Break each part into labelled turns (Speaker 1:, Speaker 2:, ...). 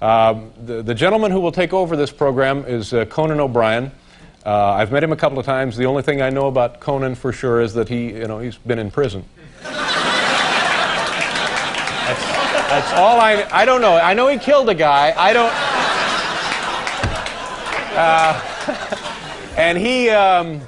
Speaker 1: Um, the, gentleman who will take over this program is uh, Conan O'Brien. Uh, I've met him a couple of times. The only thing I know about Conan for sure is that he, you know, he's been in prison. that's, that's all I. I don't know. I know he killed a guy. I don't. Uh, and he. Um,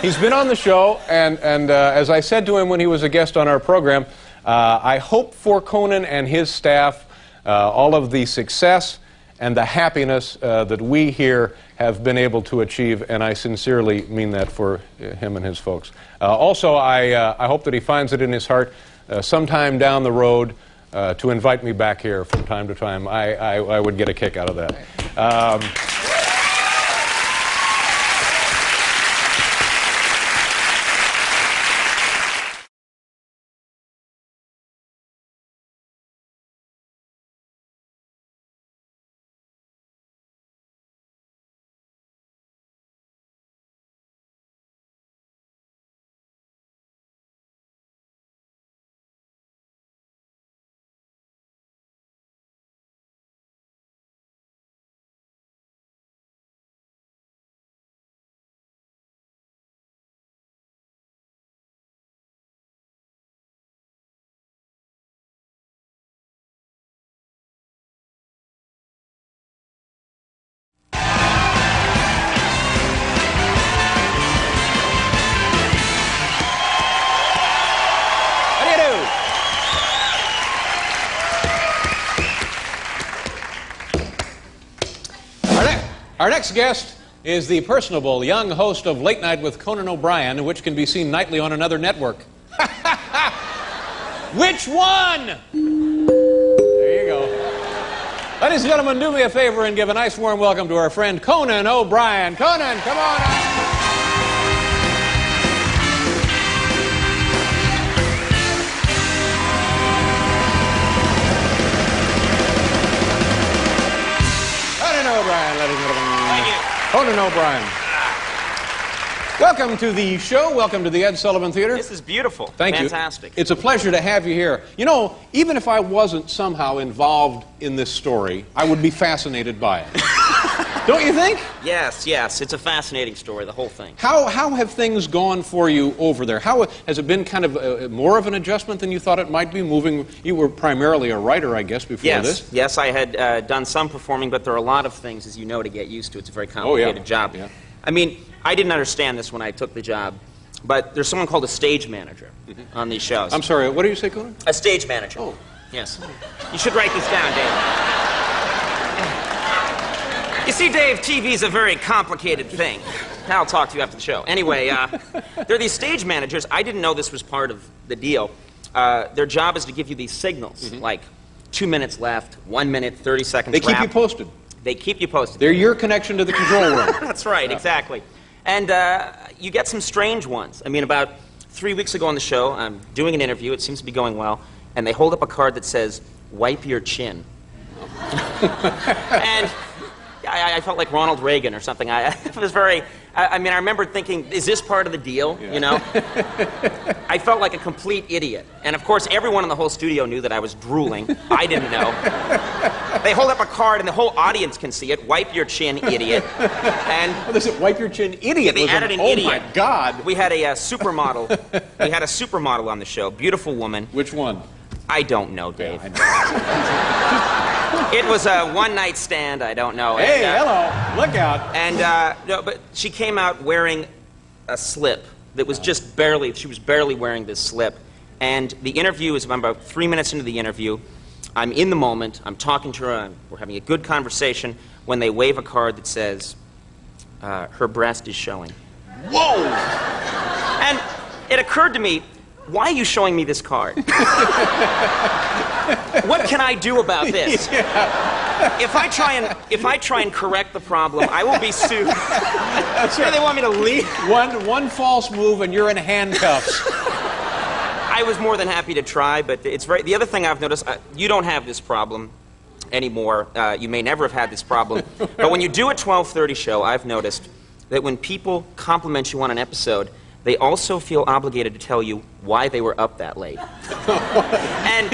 Speaker 1: He's been on the show, and, and uh, as I said to him when he was a guest on our program, uh, I hope for Conan and his staff all of the success and the happiness uh, that we here have been able to achieve, and I sincerely mean that for uh, him and his folks. Uh, also, I, I hope that he finds it in his heart sometime down the road to invite me back here from time to time. I, I, I would get a kick out of that. Um, our next guest is the personable young host of Late Night with Conan O'Brien, which can be seen nightly on another network. which one? There you go. Ladies and gentlemen, do me a favor and give a nice warm welcome to our friend Conan O'Brien. Conan, come on out. Conan O'Brien, ladies and gentlemen.
Speaker 2: Oh,
Speaker 1: Conan O'Brien. Welcome to the show. Welcome to the Ed Sullivan Theater.
Speaker 2: This is beautiful.
Speaker 1: Thank
Speaker 2: Fantastic.
Speaker 1: you. It's a pleasure to have you here. You know, even if I wasn't somehow involved in this story, I would be fascinated by it. Don't you think?
Speaker 2: Yes, yes. It's a fascinating story, the whole thing.
Speaker 1: How, how have things gone for you over there? How has it been kind of uh more of an adjustment than you thought it might be? Moving, you were primarily a writer, I guess, before
Speaker 2: Yes,
Speaker 1: this.
Speaker 2: yes, yes, I had uh, done some performing, but there are a lot of things, as you know, to get used to. It's a very complicated job.
Speaker 1: Oh, Yeah.
Speaker 2: I mean, I didn't understand this when I took the job, but there's someone called a stage manager on these shows.
Speaker 1: I'm sorry. What do you say, Conan?
Speaker 2: a stage manager.
Speaker 1: Oh.
Speaker 2: Yes. You should write this down, Dave. You see, Dave, TV's a very complicated thing. I'll talk to you after the show. Anyway, uh, there are these stage managers. I didn't know this was part of the deal. Uh, their job is to give you these signals, like two minutes left, one minute, 30 seconds.
Speaker 1: They keep you posted.
Speaker 2: They keep you posted.
Speaker 1: They're your connection to the control room.
Speaker 2: That's right, exactly. And uh, you get some strange ones. I mean, about three weeks ago on the show, I'm doing an interview. It seems to be going well. And they hold up a card that says, wipe your chin. and I, I felt like Ronald Reagan or something. I, it was very, I, I mean, I remember thinking, is this part of the deal? You know? I felt like a complete idiot. And of course, everyone in the whole studio knew that I was drooling. I didn't know. They hold up a card and the whole audience can see it. Wipe your chin, idiot. And
Speaker 1: Oh, they said, wipe your chin, idiot.
Speaker 2: they added an
Speaker 1: oh
Speaker 2: idiot.
Speaker 1: my God.
Speaker 2: We had a uh, supermodel. we had a supermodel on the show. Beautiful woman.
Speaker 1: Which one?
Speaker 2: I don't know, Dave.
Speaker 1: I know.
Speaker 2: It was a one night stand. I don't know.
Speaker 1: Hey,
Speaker 2: And, uh,
Speaker 1: hello. Look out.
Speaker 2: And uh, no, but she came out wearing a slip that was just barely. She was barely wearing this slip. And the interview is I'm about three minutes into the interview. I'm in the moment. I'm talking to her. I'm, we're having a good conversation. When they wave a card that says, uh, "Her breast is showing."
Speaker 1: Whoa!
Speaker 2: And it occurred to me, why are you showing me this card? what can I do about this? If I try and if I try and correct the problem, I will be sued.
Speaker 1: That's
Speaker 2: They want me to leave.
Speaker 1: One, one false move and you're in handcuffs.
Speaker 2: I was more than happy to try, but it's very. The other thing I've noticed, uh, you don't have this problem anymore. Uh, you may never have had this problem, but when you do a 12:30 show, I've noticed that when people compliment you on an episode, they also feel obligated to tell you why they were up that late. and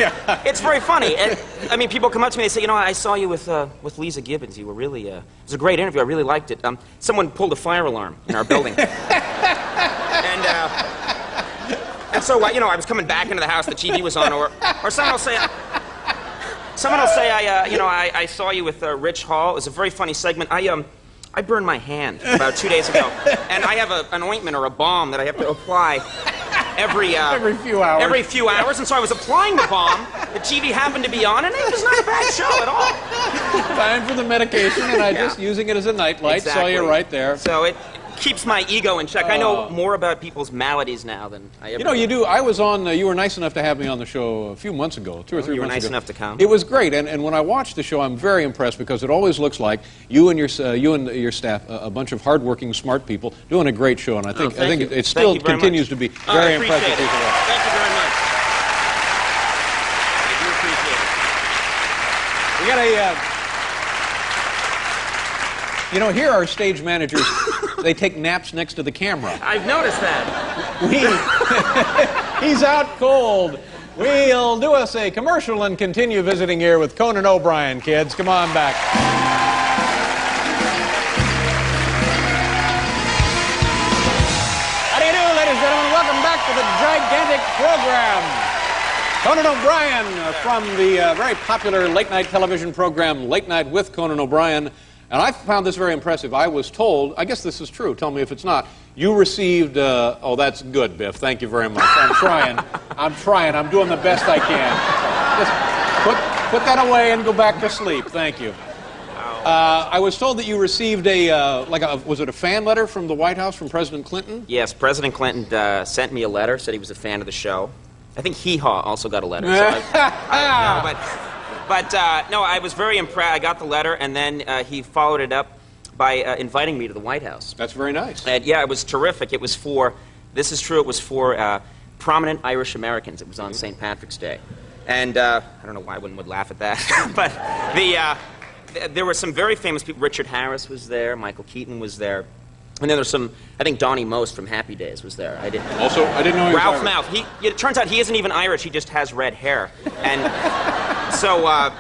Speaker 2: it's very funny. And, I mean, people come up to me and say, you know, I saw you with, uh, with Leeza Gibbons. You were really, uh, it was a great interview. I really liked it. Um, someone pulled a fire alarm in our building. and, uh, and so, uh, you know, I was coming back into the house, the TV was on, or, or someone will say, someone will say, I, uh, you know, I, I saw you with uh, Rich Hall. It was a very funny segment. I, um, I burned my hand about two days ago, and I have a, an ointment or a balm that I have to apply every uh,
Speaker 1: Every few hours.
Speaker 2: Every few hours, and so I was applying the balm. The TV happened to be on, and it was not a bad show at all.
Speaker 1: Time for the medication, and I just using it as a nightlight. Saw you
Speaker 2: Exactly.
Speaker 1: right there.
Speaker 2: So it keeps my ego in check. I know more about people's maladies now than I ever.
Speaker 1: You know, you do. I was on. Uh, you were nice enough to have me on the show a few months ago, two or three.
Speaker 2: you were
Speaker 1: months
Speaker 2: nice
Speaker 1: ago.
Speaker 2: enough to come?
Speaker 1: It was great, and, and when I watched the show, I'm very impressed because it always looks like you and your uh, you and your staff, uh, a bunch of hardworking, smart people, doing a great show, and I think
Speaker 2: Oh,
Speaker 1: I think it, it still continues
Speaker 2: much.
Speaker 1: to be
Speaker 2: Oh,
Speaker 1: very impressive.
Speaker 2: it.
Speaker 1: piece of work.
Speaker 2: Thank you very much. I do appreciate it.
Speaker 1: We got a. You know, here are stage managers. they take naps next to the camera.
Speaker 2: I've noticed that.
Speaker 1: We, he's out cold. We'll do us a commercial and continue visiting here with Conan O'Brien, kids. Come on back. How do you do, ladies and gentlemen? Welcome back to the gigantic program. Conan O'Brien uh, from the uh, very popular late night television program Late Night with Conan O'Brien. And I found this very impressive. I was told, I guess this is true, tell me if it's not, you received, uh, oh, that's good, Biff. Thank you very much. I'm trying. I'm trying. I'm doing the best I can. Just put, put that away and go back to sleep. Thank you. Uh, I was told that you received a, uh, like a, was it a fan letter from the White House from President Clinton?
Speaker 2: Yes, President Clinton uh, sent me a letter, said he was a fan of the show. I think Hee Haw also got a letter. So I, I, no, but but uh, no, I was very impressed. I got the letter, and then uh, he followed it up by uh, inviting me to the White House.
Speaker 1: That's very nice.
Speaker 2: And yeah, it was terrific. It was for, this is true, it was for uh, prominent Irish Americans. It was on St. Patrick's Day. And uh, I don't know why one would laugh at that, but the, uh, th- there were some very famous people. Richard Harris was there, Michael Keaton was there. And then there's some, I think Donnie Most from Happy Days was there. I didn't.
Speaker 1: Also, I didn't know he was
Speaker 2: Ralph
Speaker 1: Irish.
Speaker 2: Mouth. He, it turns out he isn't even Irish. He just has red hair. And so uh,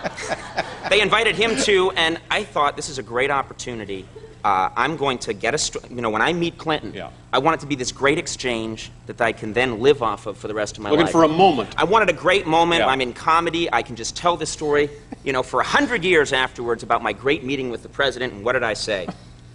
Speaker 2: they invited him to, and I thought this is a great opportunity. Uh, I'm going to get a, you know, when I meet Clinton,
Speaker 1: Yeah.
Speaker 2: I want it to be this great exchange that I can then live off of for the rest of my
Speaker 1: Looking
Speaker 2: life.
Speaker 1: for a moment.
Speaker 2: I wanted a great moment.
Speaker 1: Yeah.
Speaker 2: I'm in comedy. I can just tell this story, you know, for a hundred years afterwards about my great meeting with the president and what did I say.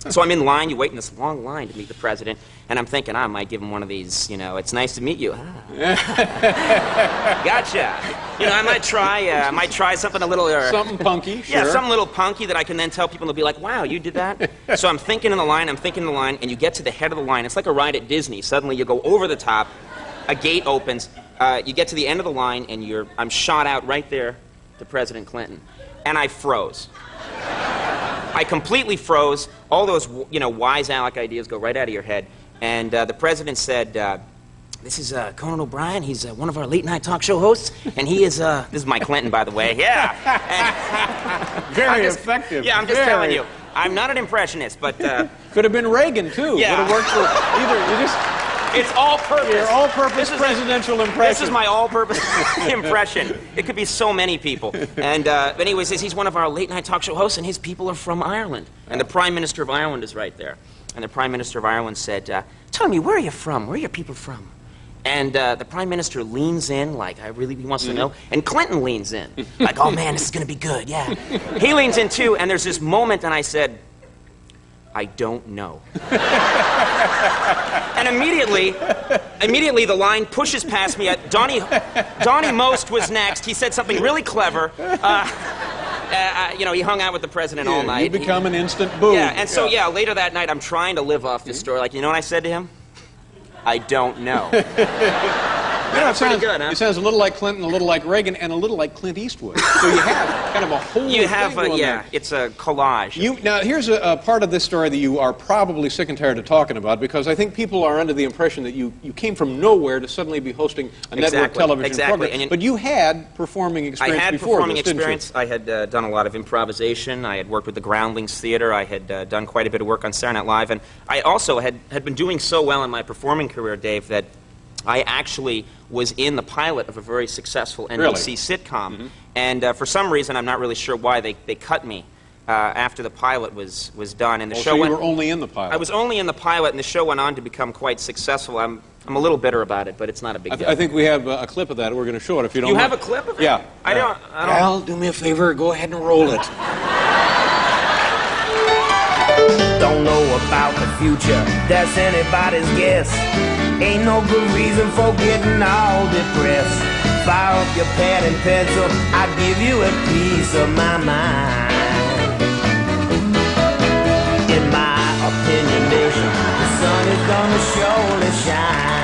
Speaker 2: So I'm in line. You wait in this long line to meet the president, and I'm thinking I might give him one of these. You know, it's nice to meet you. Ah. gotcha. You know, I might try. Uh, I might try something a little. Uh,
Speaker 1: Something punky, sure.
Speaker 2: yeah, something little punky that I can then tell people and they'll be like, wow, you did that? so I'm thinking in the line, I'm thinking in the line, and you get to the head of the line. It's like a ride at Disney. Suddenly you go over the top, a gate opens, uh, you get to the end of the line, and you're, I'm shot out right there to President Clinton. And I froze. I completely froze. All those, you know, wise Alec ideas go right out of your head. And uh, the president said, uh, "This is uh, Conan O'Brien. He's uh, one of our late night talk show hosts, and he is. Uh, this is Mike Clinton, by the way. Yeah. And
Speaker 1: Very
Speaker 2: just-
Speaker 1: effective.
Speaker 2: Yeah, I'm just
Speaker 1: Very.
Speaker 2: telling you. I'm not an impressionist, but uh,
Speaker 1: Could have been Reagan too.
Speaker 2: Yeah.
Speaker 1: Would have worked for either. You just
Speaker 2: it's all-purpose.
Speaker 1: your all-purpose
Speaker 2: This is-
Speaker 1: presidential impression.
Speaker 2: This is my all-purpose impression. It could be so many people. And uh, but anyways, he's one of our late-night talk show hosts, and his people are from Ireland. And the Prime Minister of Ireland is right there. And the Prime Minister of Ireland said, uh, "Tell me, where are you from? Where are your people from?" And uh, the Prime Minister leans in, like, I really wants to know. And Clinton leans in, like, oh man, this is going to be good, yeah. He leans in too, and there's this moment, and I said, I don't know. and immediately, immediately the line pushes past me. Uh, Donnie, Donnie Most was next. He said something really clever. Uh, uh, uh, you know, he hung out with the president all night.
Speaker 1: You become an instant boo.
Speaker 2: yeah, and so yeah, later that night, I'm trying to live off this story. Like, you know what I said to him? I don't know.
Speaker 1: Know, it sounds,
Speaker 2: good, huh?
Speaker 1: it sounds a little like Clinton, a little like Reagan, and a little like Clint Eastwood. So you have kind of a whole.
Speaker 2: You have, a, yeah,
Speaker 1: there.
Speaker 2: it's a collage.
Speaker 1: You, now, here's a, a part of this story that you are probably sick and tired of talking about because I think people are under the impression that you, you came from nowhere to suddenly be hosting a network
Speaker 2: Exactly,
Speaker 1: television
Speaker 2: exactly.
Speaker 1: program.
Speaker 2: And
Speaker 1: but you had performing
Speaker 2: I
Speaker 1: experience
Speaker 2: had
Speaker 1: before
Speaker 2: performing
Speaker 1: this,
Speaker 2: experience. I had uh, done a lot of improvisation. I had worked with the Groundlings Theater. I had uh, done quite a bit of work on Saturday Night Live. And I also had, had been doing so well in my performing career, Dave, that I actually was in the pilot of a very successful NBC
Speaker 1: Really?
Speaker 2: sitcom. And uh, for some reason, I'm not really sure why, they, they cut me uh, after the pilot was, was done. And the
Speaker 1: Oh,
Speaker 2: show
Speaker 1: so you
Speaker 2: went,
Speaker 1: were only in the pilot.
Speaker 2: I was only in the pilot, and the show went on to become quite successful. I'm, I'm a little bitter about it, but it's not a big
Speaker 1: I,
Speaker 2: deal.
Speaker 1: I think we have uh, a clip of that. We're going to show it if you don't
Speaker 2: you
Speaker 1: mind.
Speaker 2: have a clip of it?
Speaker 1: Yeah.
Speaker 2: I don't. I don't.
Speaker 3: Al, do me a favor, go ahead and roll it.
Speaker 4: Don't know about the future, that's anybody's guess. Ain't no good reason for getting all depressed. Fire up your pad and pencil, I'll give you a piece of my mind. In my opinion, nation, the sun is gonna surely shine.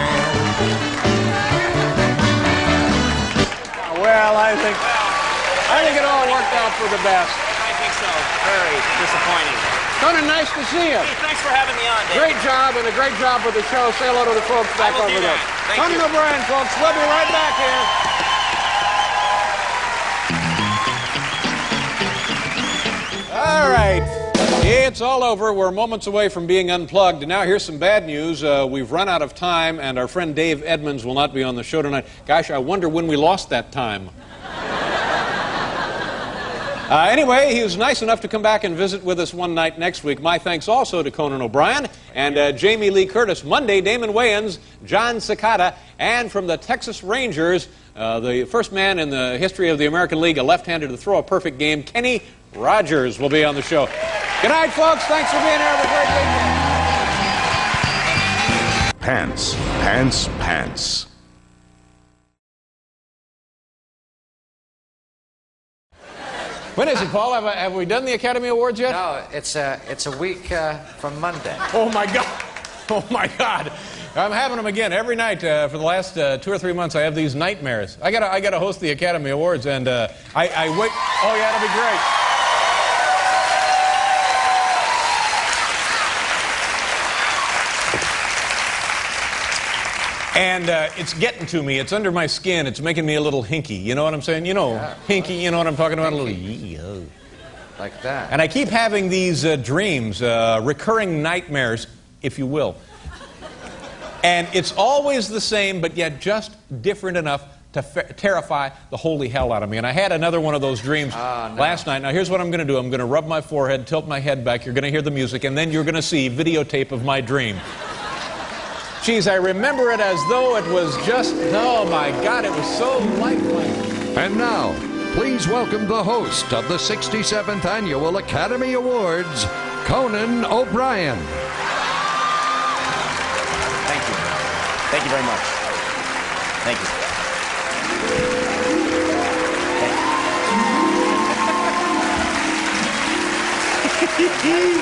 Speaker 1: Well, I think I think it all worked out for the best.
Speaker 2: I think so. Very disappointing.
Speaker 1: Conan, nice to see you.
Speaker 2: Hey, thanks for having me on, Dave.
Speaker 1: Great job and a great job with the show. Say hello to the folks back over there.
Speaker 2: that. Thank
Speaker 1: Conan
Speaker 2: you.
Speaker 1: O'Brien, folks. We'll be right back here. All right. It's all over. We're moments away from being unplugged. And now here's some bad news. Uh, we've run out of time, and our friend Dave Edmunds will not be on the show tonight. Gosh, I wonder when we lost that time. Uh, anyway, he was nice enough to come back and visit with us one night next week. My thanks also to Conan O'Brien and uh, Jamie Lee Curtis. Monday, Damon Wayans, Jon Secada, and from the Texas Rangers, uh, the first man in the history of the American League, a left-hander to throw a perfect game, Kenny Rogers, will be on the show. Good night, folks. Thanks for being here. Have a great weekend.
Speaker 5: Pants, pants, pants.
Speaker 1: When is it, Paul? Have, have we done the Academy Awards yet?
Speaker 6: No, it's a, it's a week uh, from Monday.
Speaker 1: Oh my God! Oh my God! I'm having them again every night uh, for the last uh, two or three months. I have these nightmares. I gotta, I gotta host the Academy Awards, and uh, I, I wait. Oh yeah, it'll be great. And uh, it's getting to me. It's under my skin. It's making me a little hinky. You know what I'm saying? You know, hinky. You know what I'm talking about? A little. yee-oh.
Speaker 6: Like that.
Speaker 1: And I keep having these uh, dreams, uh, recurring nightmares, if you will. And it's always the same, but yet just different enough to terrify the holy hell out of me. And I had another one of those dreams last night. Now, here's what I'm going to do I'm going to rub my forehead, tilt my head back. You're going to hear the music, and then you're going to see videotape of my dream. Geez, I remember it as though it was just, oh my God, it was so lifelike.
Speaker 5: And now, please welcome the host of the 67th Annual Academy Awards, Conan O'Brien.
Speaker 3: Thank you. Thank you very much. Thank you.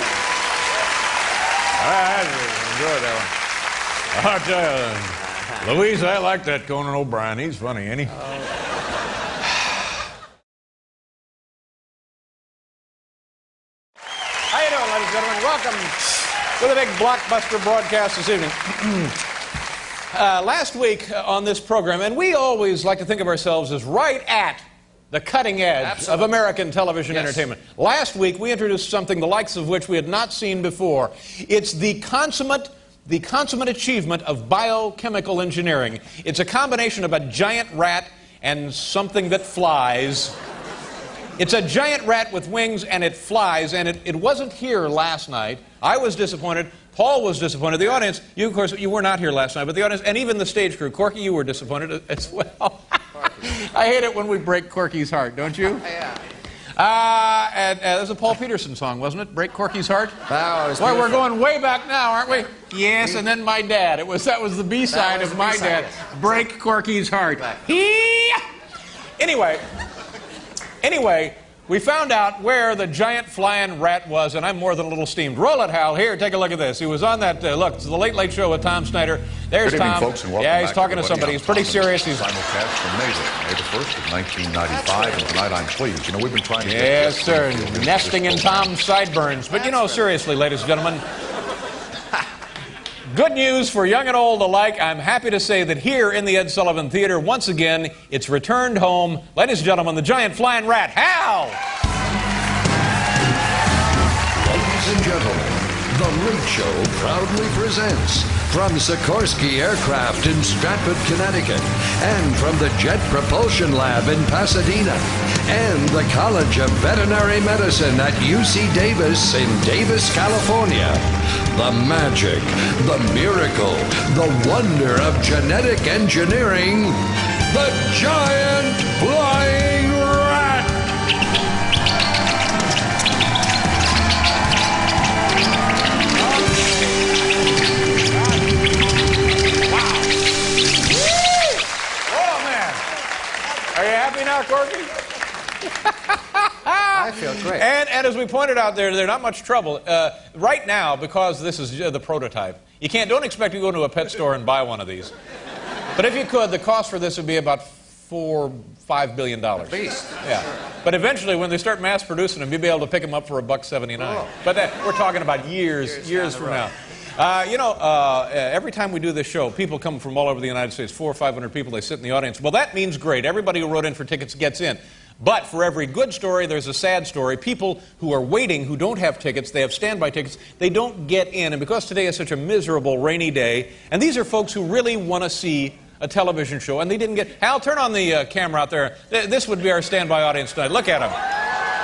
Speaker 1: I enjoyed that one. I'll tell you, Louise, I like that Conan O'Brien. He's funny, ain't he? How you doing, ladies and gentlemen? Welcome to the big blockbuster broadcast this evening. uh, last week uh, on this program, and we always like to think of ourselves as right at the cutting edge of American television entertainment. Last week, we introduced something the likes of which we had not seen before. It's the consummate. The consummate achievement of biochemical engineering. It's a combination of a giant rat and something that flies. It's a giant rat with wings and it flies, and it, it wasn't here last night. I was disappointed. Paul was disappointed. The audience, you, of course, you were not here last night, but the audience, and even the stage crew, Corky, you were disappointed as well. I hate it when we break Corky's heart, don't you?
Speaker 6: Yeah.
Speaker 1: Uh, and, uh, that was a Paul Petersen song, wasn't it? Break Corky's heart?
Speaker 6: Was
Speaker 1: Boy, we're going way back now, aren't we? Yes, and then my dad. It was that was the B side of my
Speaker 6: B-side,
Speaker 1: dad. Break Corky's heart.
Speaker 6: Exactly.
Speaker 1: Hee! Anyway, anyway, we found out where the giant flying rat was, and I'm more than a little steamed. Roll it, Hal. Here, take a look at this. He was on that. Uh, look, it's the Late Late Show with Tom Snyder. There's
Speaker 7: Good evening,
Speaker 1: Tom.
Speaker 7: folks, and welcome
Speaker 1: Yeah, he's
Speaker 7: back,
Speaker 1: talking to
Speaker 7: everybody.
Speaker 1: somebody.
Speaker 7: I'm
Speaker 1: He's pretty
Speaker 7: Tom,
Speaker 1: serious. He's
Speaker 7: simulcast from May, May the 1st of 1995, and tonight I'm pleased. You know, we've been trying to get
Speaker 1: Yes,
Speaker 7: this
Speaker 1: sir. Nesting in. Tom's sideburns. But you know, seriously, ladies and gentlemen, good news for young and old alike. I'm happy to say that here in the Ed Sullivan Theater, once again, it's returned home. Ladies and gentlemen, the giant flying rat, Hal!
Speaker 5: Ladies and gentlemen, The Late Show proudly presents from Sikorsky Aircraft in Stratford, Connecticut, and from the Jet Propulsion Lab in Pasadena, and the College of Veterinary Medicine at UC Davis in Davis, California. The magic, the miracle, the wonder of genetic engineering, the giant flying
Speaker 1: you happy Corky?
Speaker 6: I feel great.
Speaker 1: And, and as we pointed out there, they're not much trouble. Uh, right now, because this is the prototype, you can't, don't expect to go to a pet store and buy one of these. But if you could, the cost for this would be about four, five billion dollars.
Speaker 6: least.
Speaker 1: Yeah. But eventually, when they start mass producing them, you'll be able to pick them up for a buck seventy-nine.
Speaker 6: Oh.
Speaker 1: But that, we're talking about years, years,
Speaker 6: the
Speaker 1: from now. Uh, you know, uh, uh, every time we do this show, people come from all over the United States, four or five hundred people, they sit in the audience. Well, that means great. Everybody who wrote in for tickets gets in. But for every good story, there's a sad story. People who are waiting, who don't have tickets, they have standby tickets, they don't get in. And because today is such a miserable, rainy day, and these are folks who really want to see a television show, and they didn't get. Hal, turn on the uh, camera out there. Th- This would be our standby audience tonight. Look at them.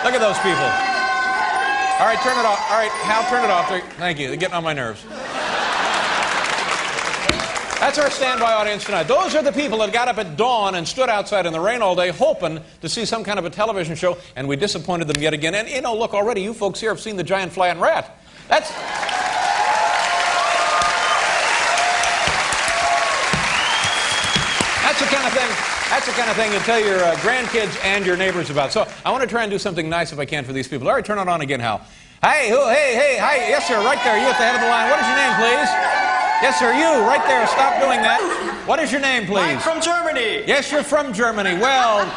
Speaker 1: Look at those people. All right, turn it off. All right, Hal, turn it off. Thank you. They're getting on my nerves. That's our standby audience tonight. Those are the people that got up at dawn and stood outside in the rain all day hoping to see some kind of a television show, and we disappointed them yet again. And you know, look, already you folks here have seen the giant flying rat. That's. That's the kind of thing you tell your uh, grandkids and your neighbors about. So I want to try and do something nice if I can for these people. All right, turn it on again, Hal. Hey, who? Hey, hey, hi. Yes, sir. Right there. You at the head of the line. What is your name, please? Yes, sir. You right there. Stop doing that. What is your name, please?
Speaker 8: I'm from Germany.
Speaker 1: Yes, you're from Germany. Well,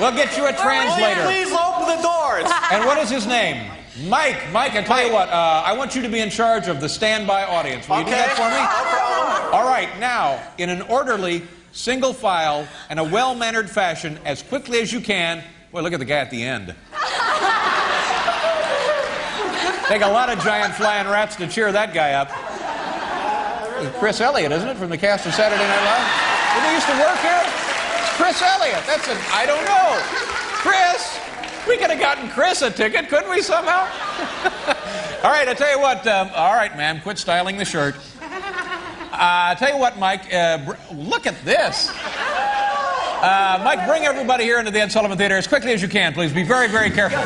Speaker 1: we'll get you a translator.
Speaker 8: Please open the doors.
Speaker 1: And what is his name? Mike. Mike, I tell you what. Uh, I want you to be in charge of the standby audience. Will you do that for me?
Speaker 8: No problem.
Speaker 1: All right, now, in an orderly, single file, and a well mannered fashion, as quickly as you can. Boy, look at the guy at the end. Take a lot of giant flying rats to cheer that guy up. Chris Elliott, isn't it, from the cast of Saturday Night Live? Did he used to work here? It's Chris Elliott. That's an I don't know. Chris, we could have gotten Chris a ticket, couldn't we, somehow? all right, I tell you what. Um, all right, ma'am, quit styling the shirt. Uh, I tell you what, Mike, uh, br- look at this. Uh, Mike, bring everybody here into the Ed Sullivan Theater as quickly as you can, please. Be very, very careful.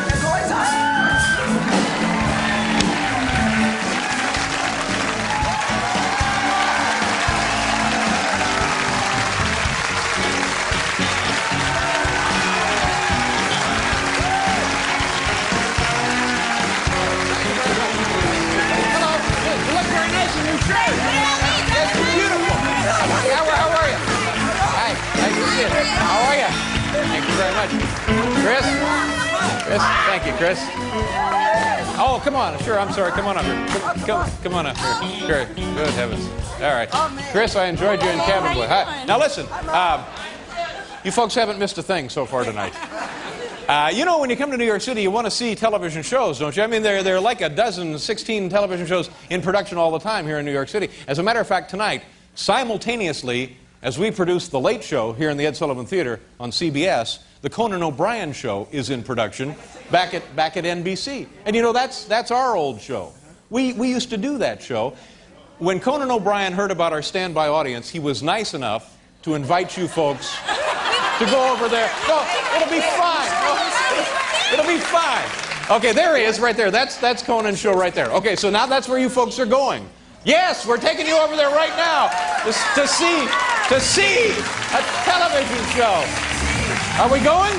Speaker 1: Chris? Chris? Thank you, Chris. Oh, come on. Sure, I'm sorry. Come on up here. Come, come, come on up here. Sure. Good heavens. All right. Chris, I enjoyed you in Cabin Boy. Hi. Now listen. Um, you folks haven't missed a thing so far tonight. Uh, you know, when you come to New York City, you want to see television shows, don't you? I mean, there, there are like a dozen, 16 television shows in production all the time here in New York City. As a matter of fact, tonight, simultaneously, as we produce The Late Show here in the Ed Sullivan Theater on CBS, the Conan O'Brien Show is in production back at, back at NBC. And you know, that's, that's our old show. We, we used to do that show. When Conan O'Brien heard about our standby audience, he was nice enough to invite you folks to go over there. No, it'll be fine. No, it'll, be fine. Okay, there he is, right there. That's that's Conan's show right there. Okay, so now that's where you folks are going. Yes, we're taking you over there right now to, to see to see a television show. Are we going?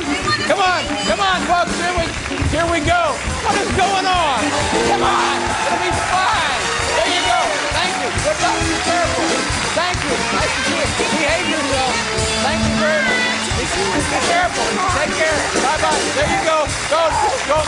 Speaker 1: Come on, come on, folks. Here we here we go. What is going on? Come on, it'll be fine. There you go. Thank you. Good luck. Be careful. Thank you. Nice to see you. Behave yourself. Thank you very much. Be, careful. Take care. Bye bye. There you go. Go. Go.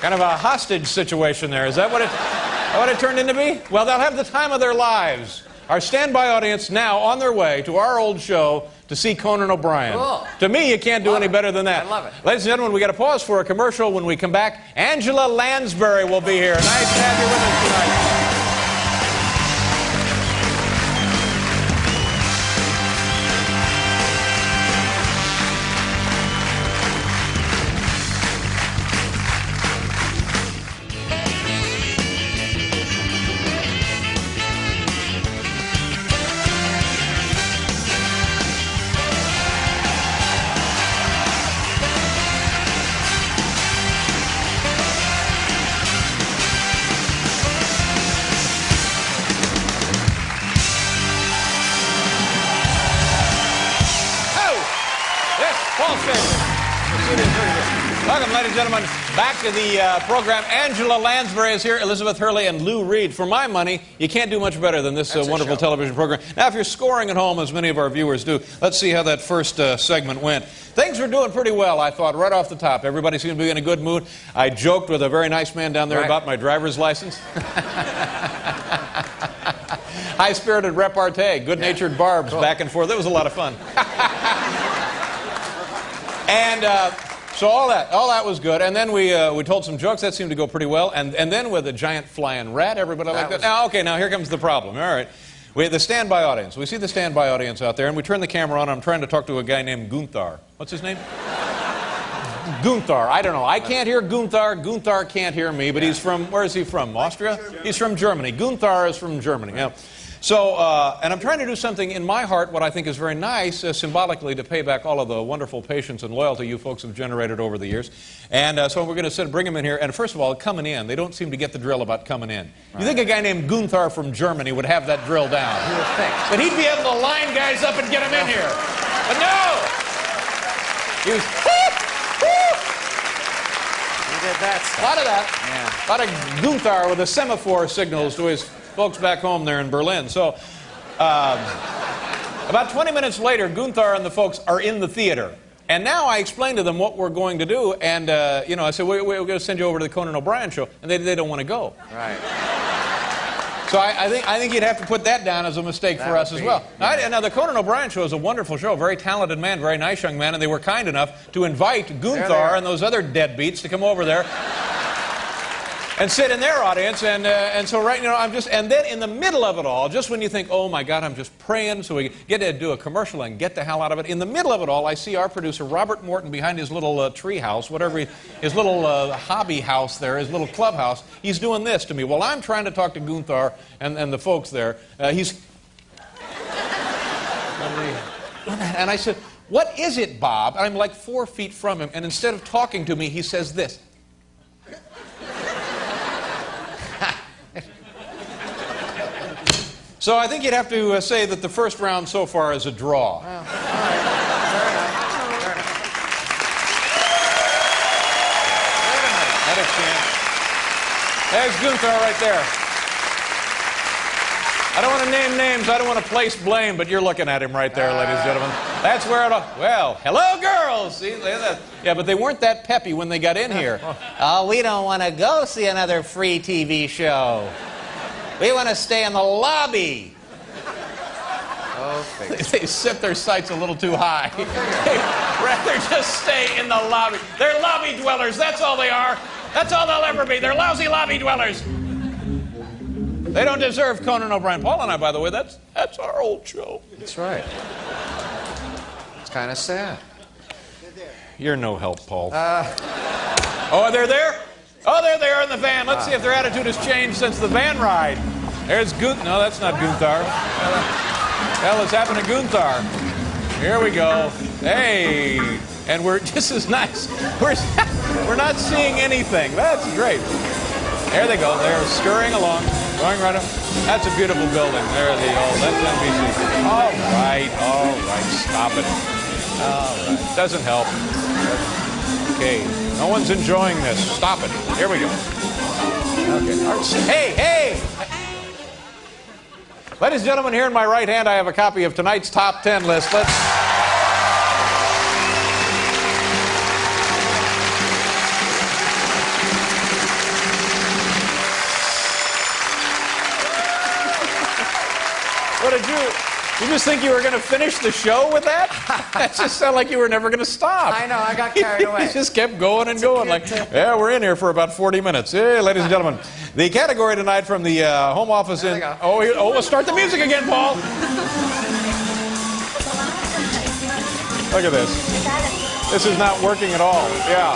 Speaker 1: Kind of a hostage situation there. Is that what it, what it turned into be? Well, they'll have the time of their lives. Our standby audience now on their way to our old show to see Conan O'Brien.
Speaker 6: Cool.
Speaker 1: To me, you can't do
Speaker 6: Love
Speaker 1: any
Speaker 6: it.
Speaker 1: better than that.
Speaker 6: I love it.
Speaker 1: Ladies and gentlemen, we got to pause for a commercial. When we come back, Angela Lansbury will be here. Nice to have you with us tonight. To the uh, program. Angela Lansbury is here, Elizabeth Hurley, and Lou Reed. For my money, you can't do much better than this uh, wonderful television program. Now, if you're scoring at home, as many of our viewers do, let's see how that first uh, segment went. Things were doing pretty well, I thought, right off the top. Everybody seemed to be in a good mood. I joked with a very nice man down there
Speaker 6: Right.
Speaker 1: about my driver's license. High spirited repartee, good natured barbs back and forth. It was a lot of fun. and uh, so all that, all that was good. And then we, uh, we told some jokes that seemed to go pretty well. And, and then with a giant flying rat, everybody liked that. Now, okay, now here comes the problem. All right. We have the standby audience. We see the standby audience out there, and we turn the camera on. I'm trying to talk to a guy named Gunther. What's his name? Gunther. I don't know. I can't hear Gunther. Gunther can't hear me, but he's from, where is he from? Austria? He's from Germany. Gunther is from Germany. Yeah. So, uh, and I'm trying to do something in my heart, what I think is very nice, uh, symbolically, to pay back all of the wonderful patience and loyalty you folks have generated over the years. And uh, so we're going to bring them in here. And first of all, coming in, they don't seem to get the drill about coming in. You think a guy named Gunther from Germany would have that drill down?
Speaker 6: You would think.
Speaker 1: But he'd be able to line guys up and get them in here. But no! He was,
Speaker 6: did that
Speaker 1: a lot of that.
Speaker 6: Yeah.
Speaker 1: A lot of Gunther with the semaphore signals to his folks back home there in Berlin. So, um, about 20 minutes later, Gunther and the folks are in the theater. And now I explain to them what we're going to do. And, uh, you know, I said, we, we're going to send you over to the Conan O'Brien show. And they, they don't want to go.
Speaker 6: Right.
Speaker 1: So I, I, think, I think you'd have to put that down as a mistake
Speaker 6: That
Speaker 1: for us as
Speaker 6: be-
Speaker 1: well. Now, I- now, the Conan O'Brien show is a wonderful show, very talented man, very nice young man, and they were kind enough to invite Gunther and those other deadbeats to come over there and sit in their audience. And, uh, and so, right, now, I'm just, and then in the middle of it all, just when you think, oh my God, I'm just praying so we get to do a commercial and get the hell out of it, in the middle of it all, I see our producer, Robert Morton, behind his little uh, tree house, whatever, he, his little uh, hobby house there, his little clubhouse. He's doing this to me. While I'm trying to talk to Gunther and, and the folks there, uh, he's. And I said, What is it, Bob? And I'm like four feet from him, and instead of talking to me, he says this. So I think you'd have to uh, say that the first round so far is a draw. Had a chance. There's Gunther right there. I don't want to name names. I don't want to place blame, but you're looking at him right there, ladies and gentlemen. That's where it all. Well, hello, girls. See, look at that. Yeah, but they weren't that peppy when they got in here. Oh, we don't want to go see another free TV show. We want to stay in the lobby.
Speaker 6: Oh, okay.
Speaker 1: They set their sights a little too high. They'd rather just stay in the lobby. They're lobby dwellers. That's all they are. That's all they'll ever be. They're lousy lobby dwellers. They don't deserve Conan O'Brien. Paul and I, by the way, that's that's our old show.
Speaker 6: That's right. It's kind of sad.
Speaker 1: You're no help, Paul. Uh, oh, they're there? Oh, there they're in the van. Let's see if their attitude has changed since the van ride. There's Gunther. No, that's not Gunther. Hell has happened to Gunther. Here we go. Hey, and we're this is nice. We're we're not seeing anything. That's great. There they go. They're scurrying along, going right up. That's a beautiful building. There they all. That's NBC. All right, all right. Stop it. All right. Doesn't help. Okay. No one's enjoying this. Stop it. Here we go. Okay. Hey, hey. Ladies and gentlemen, here in my right hand, I have a copy of tonight's top 10 list. Let's. What did you? You just think you were going to finish the show with that? That just sounded like you were never going to stop.
Speaker 6: I know, I got carried away.
Speaker 1: you just kept going and going. Like, yeah, we're in here for about 40 minutes. Hey, ladies and gentlemen, the category tonight from the uh, home office in.
Speaker 6: we go.
Speaker 1: Oh, here, oh, let's start the music again, Paul. Look at this. This is not working at all. Yeah.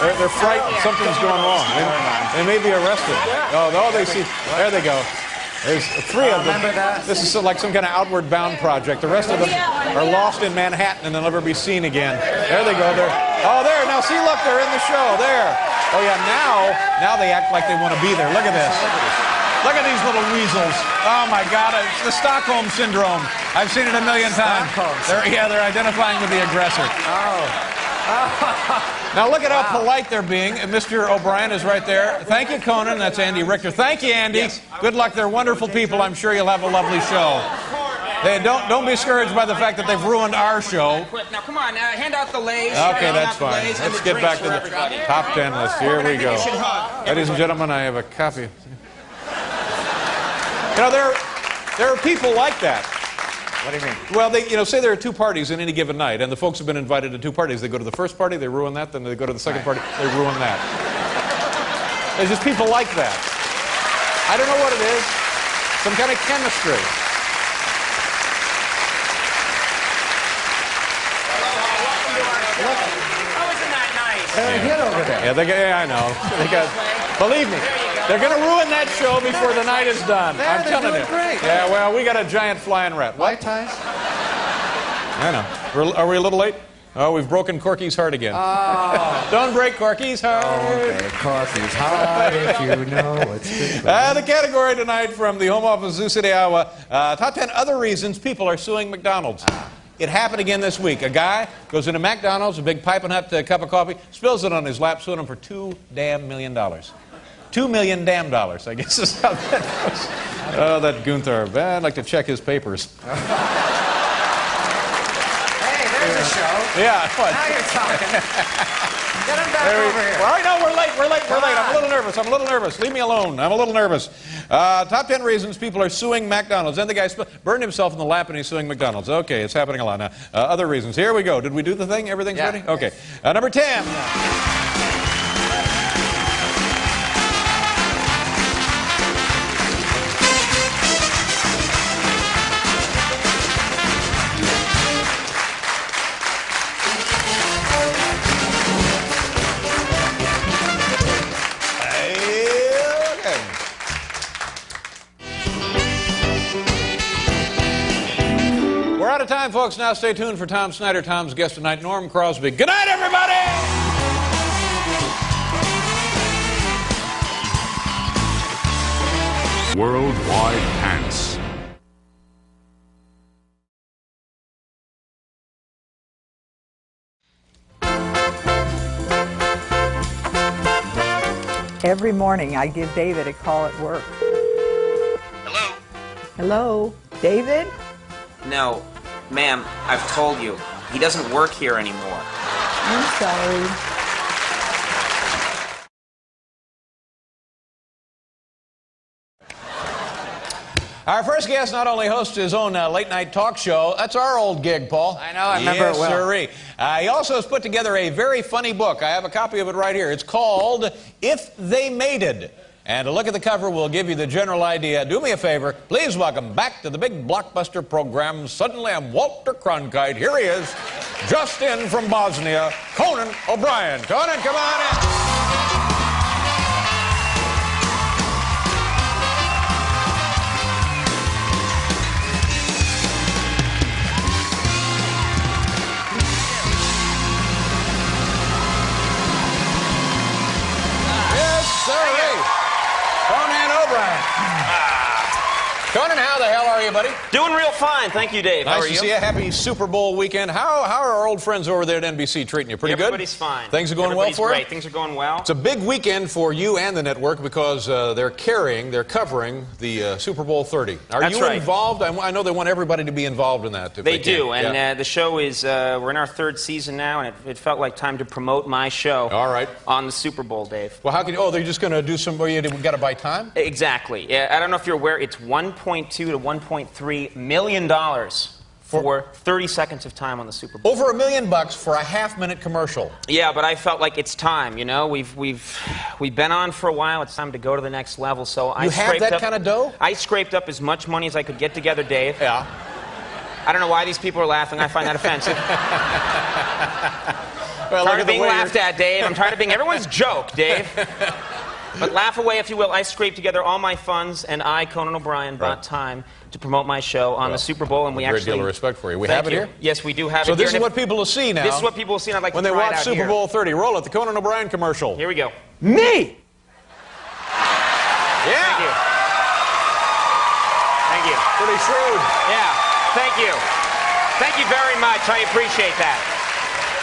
Speaker 1: They're, they're frightened. Something's going wrong. They, they may be arrested. Oh, no, they see. There they go. There's three of them. This is like some kind of outward bound project. The rest of them are lost in Manhattan and they'll never be seen again. There they go. They're, oh, there. Now, see, look, they're in the show. There. Oh, yeah, now, now they act like they want to be there. Look at this. Look at these little weasels. Oh, my God. It's the Stockholm Syndrome. I've seen it a million times.
Speaker 6: Stockholm
Speaker 1: They're, yeah, they're identifying with the aggressor.
Speaker 6: Oh.
Speaker 1: Now look at how polite they're being. Mr. O'Brien is right there. Thank you, Conan. That's Andy Richter. Thank you, Andy. Good luck. They're wonderful people. I'm sure you'll have a lovely show. Hey, don't don't be discouraged by the fact that they've ruined our show.
Speaker 2: Now come on, uh, hand out the lays.
Speaker 1: Okay, that's fine.
Speaker 2: and
Speaker 1: Let's
Speaker 2: the
Speaker 1: get back to
Speaker 2: drinks for
Speaker 1: the
Speaker 2: everybody.
Speaker 1: top ten list. Here we go.
Speaker 2: you should hug
Speaker 1: Ladies and gentlemen, I have a copy. You know, there there are people like that.
Speaker 6: What do you mean?
Speaker 1: Well, they, you know, say there are two parties in any given night, and the folks have been invited to two parties. They go to the first party, they ruin that, then they go to the second party, they ruin that. There's just people like that. I don't know what it is. Some kind of chemistry. Hello, how welcome you are.
Speaker 2: Oh, isn't that nice?
Speaker 6: They're a hit over there.
Speaker 1: Yeah, they, yeah I know. They got, believe me, they're going to ruin that show before the night is done.
Speaker 6: There,
Speaker 1: I'm telling you.
Speaker 6: great.
Speaker 1: Yeah, well, we got a giant flying rat.
Speaker 6: White ties?
Speaker 1: I know. We're, we a little late? Oh, we've broken Corky's heart again. Don't break Corky's heart.
Speaker 6: Okay, coffee's hot if you know it's good.
Speaker 1: Uh, the category tonight from the home office, of Sioux City, Iowa. Uh, top 10 other reasons people are suing McDonald's. It happened again this week. A guy goes into McDonald's, a big piping hot uh, cup of coffee, spills it on his lap, suing him for two damn million dollars. Two million damn dollars, I guess is how that goes. Oh, that Gunther. I'd like to check his papers.
Speaker 6: Hey, there's a show.
Speaker 1: Yeah, what?
Speaker 6: Now you're talking. Get him back
Speaker 1: we-
Speaker 6: over here.
Speaker 1: All right, no, we're late. We're late. We're late. I'm a little nervous. I'm a little nervous. Leave me alone. I'm a little nervous. Uh, top 10 reasons people are suing McDonald's. And the guy burned himself in the lap and he's suing McDonald's. Okay, it's happening a lot now. Uh, other reasons. Here we go. Did we do the thing? Everything's
Speaker 6: Yeah.
Speaker 1: ready? Okay. Uh, number 10. Folks. Now stay tuned for Tom Snyder, Tom's guest tonight, Norm Crosby. Good night, everybody!
Speaker 9: Worldwide Pants.
Speaker 10: Every morning I give David a call at work.
Speaker 2: Hello?
Speaker 10: Hello, David?
Speaker 2: No, ma'am, I've told you. He doesn't work here anymore.
Speaker 10: I'm sorry.
Speaker 1: Our first guest not only hosts his own uh, late night talk show, that's our old gig, Paul.
Speaker 6: I know, I remember
Speaker 1: yes,
Speaker 6: it well.
Speaker 1: Sirree. Uh, he also has put together a very funny book. I have a copy of it right here. It's called If They Mated. And a look at the cover will give you the general idea. Do me a favor, please welcome back to the big blockbuster program. Suddenly I'm Walter Cronkite. Here he is, just in from Bosnia, Conan O'Brien. Conan, come on in. Conan, are you, buddy?
Speaker 2: Doing real fine. Thank you, Dave.
Speaker 1: Nice
Speaker 2: How are
Speaker 1: to
Speaker 2: you?
Speaker 1: see you. Happy Super Bowl weekend. How, how are our old friends over there at NBC treating you? Pretty
Speaker 2: Everybody's
Speaker 1: good?
Speaker 2: Everybody's fine.
Speaker 1: Things are going
Speaker 2: Everybody's
Speaker 1: well for
Speaker 2: great.
Speaker 1: you?
Speaker 2: Things are going well.
Speaker 1: It's a big weekend for you and the network because uh, they're carrying, they're covering the uh, Super Bowl 30. Are
Speaker 2: That's
Speaker 1: you
Speaker 2: right.
Speaker 1: involved? I, I know they want everybody to be involved in that.
Speaker 2: They
Speaker 1: can.
Speaker 2: do, and
Speaker 1: Yeah.
Speaker 2: uh, the show is, uh, we're in our third season now, and it, it felt like time to promote my show
Speaker 1: All right.
Speaker 2: on the Super Bowl, Dave.
Speaker 1: well, how can you? Oh, they're just going to do some. Oh, you got to buy time.
Speaker 2: Exactly. Yeah, I don't know if you're aware, it's 1.2 to 1.3 million dollars for 30 seconds of time on the Super Bowl.
Speaker 1: Over a million bucks for a half-minute commercial.
Speaker 2: Yeah, but I felt like it's time. You know, we've we've we've been on for a while. It's time to go to the next level. So I
Speaker 1: You have that
Speaker 2: up,
Speaker 1: kind of dough?
Speaker 2: I scraped up as much money as I could get together, Dave.
Speaker 1: Yeah.
Speaker 2: I don't know why these people are laughing. I find that offensive.
Speaker 1: Well,
Speaker 2: tired of being laughed at, Dave. I'm tired of being everyone's joke, Dave. But laugh away, if you will. I scraped together all my funds, and I, Conan O'Brien, bought
Speaker 1: Right.
Speaker 2: time to promote my show on
Speaker 1: Well,
Speaker 2: the Super Bowl, and we
Speaker 1: a great
Speaker 2: actually
Speaker 1: deal of respect for you. We have it
Speaker 2: you.
Speaker 1: here?
Speaker 2: Yes, we do have
Speaker 1: So
Speaker 2: it.
Speaker 1: So this
Speaker 2: here,
Speaker 1: is what people will see now.
Speaker 2: This is what people will see. I'd like
Speaker 1: when
Speaker 2: to
Speaker 1: they watch Super
Speaker 2: here.
Speaker 1: Bowl 30. Roll it, the Conan O'Brien commercial.
Speaker 2: Here we go.
Speaker 1: Me. Yeah.
Speaker 2: Thank you. Thank you.
Speaker 1: Pretty shrewd.
Speaker 2: Yeah. Thank you. Thank you very much. I appreciate that.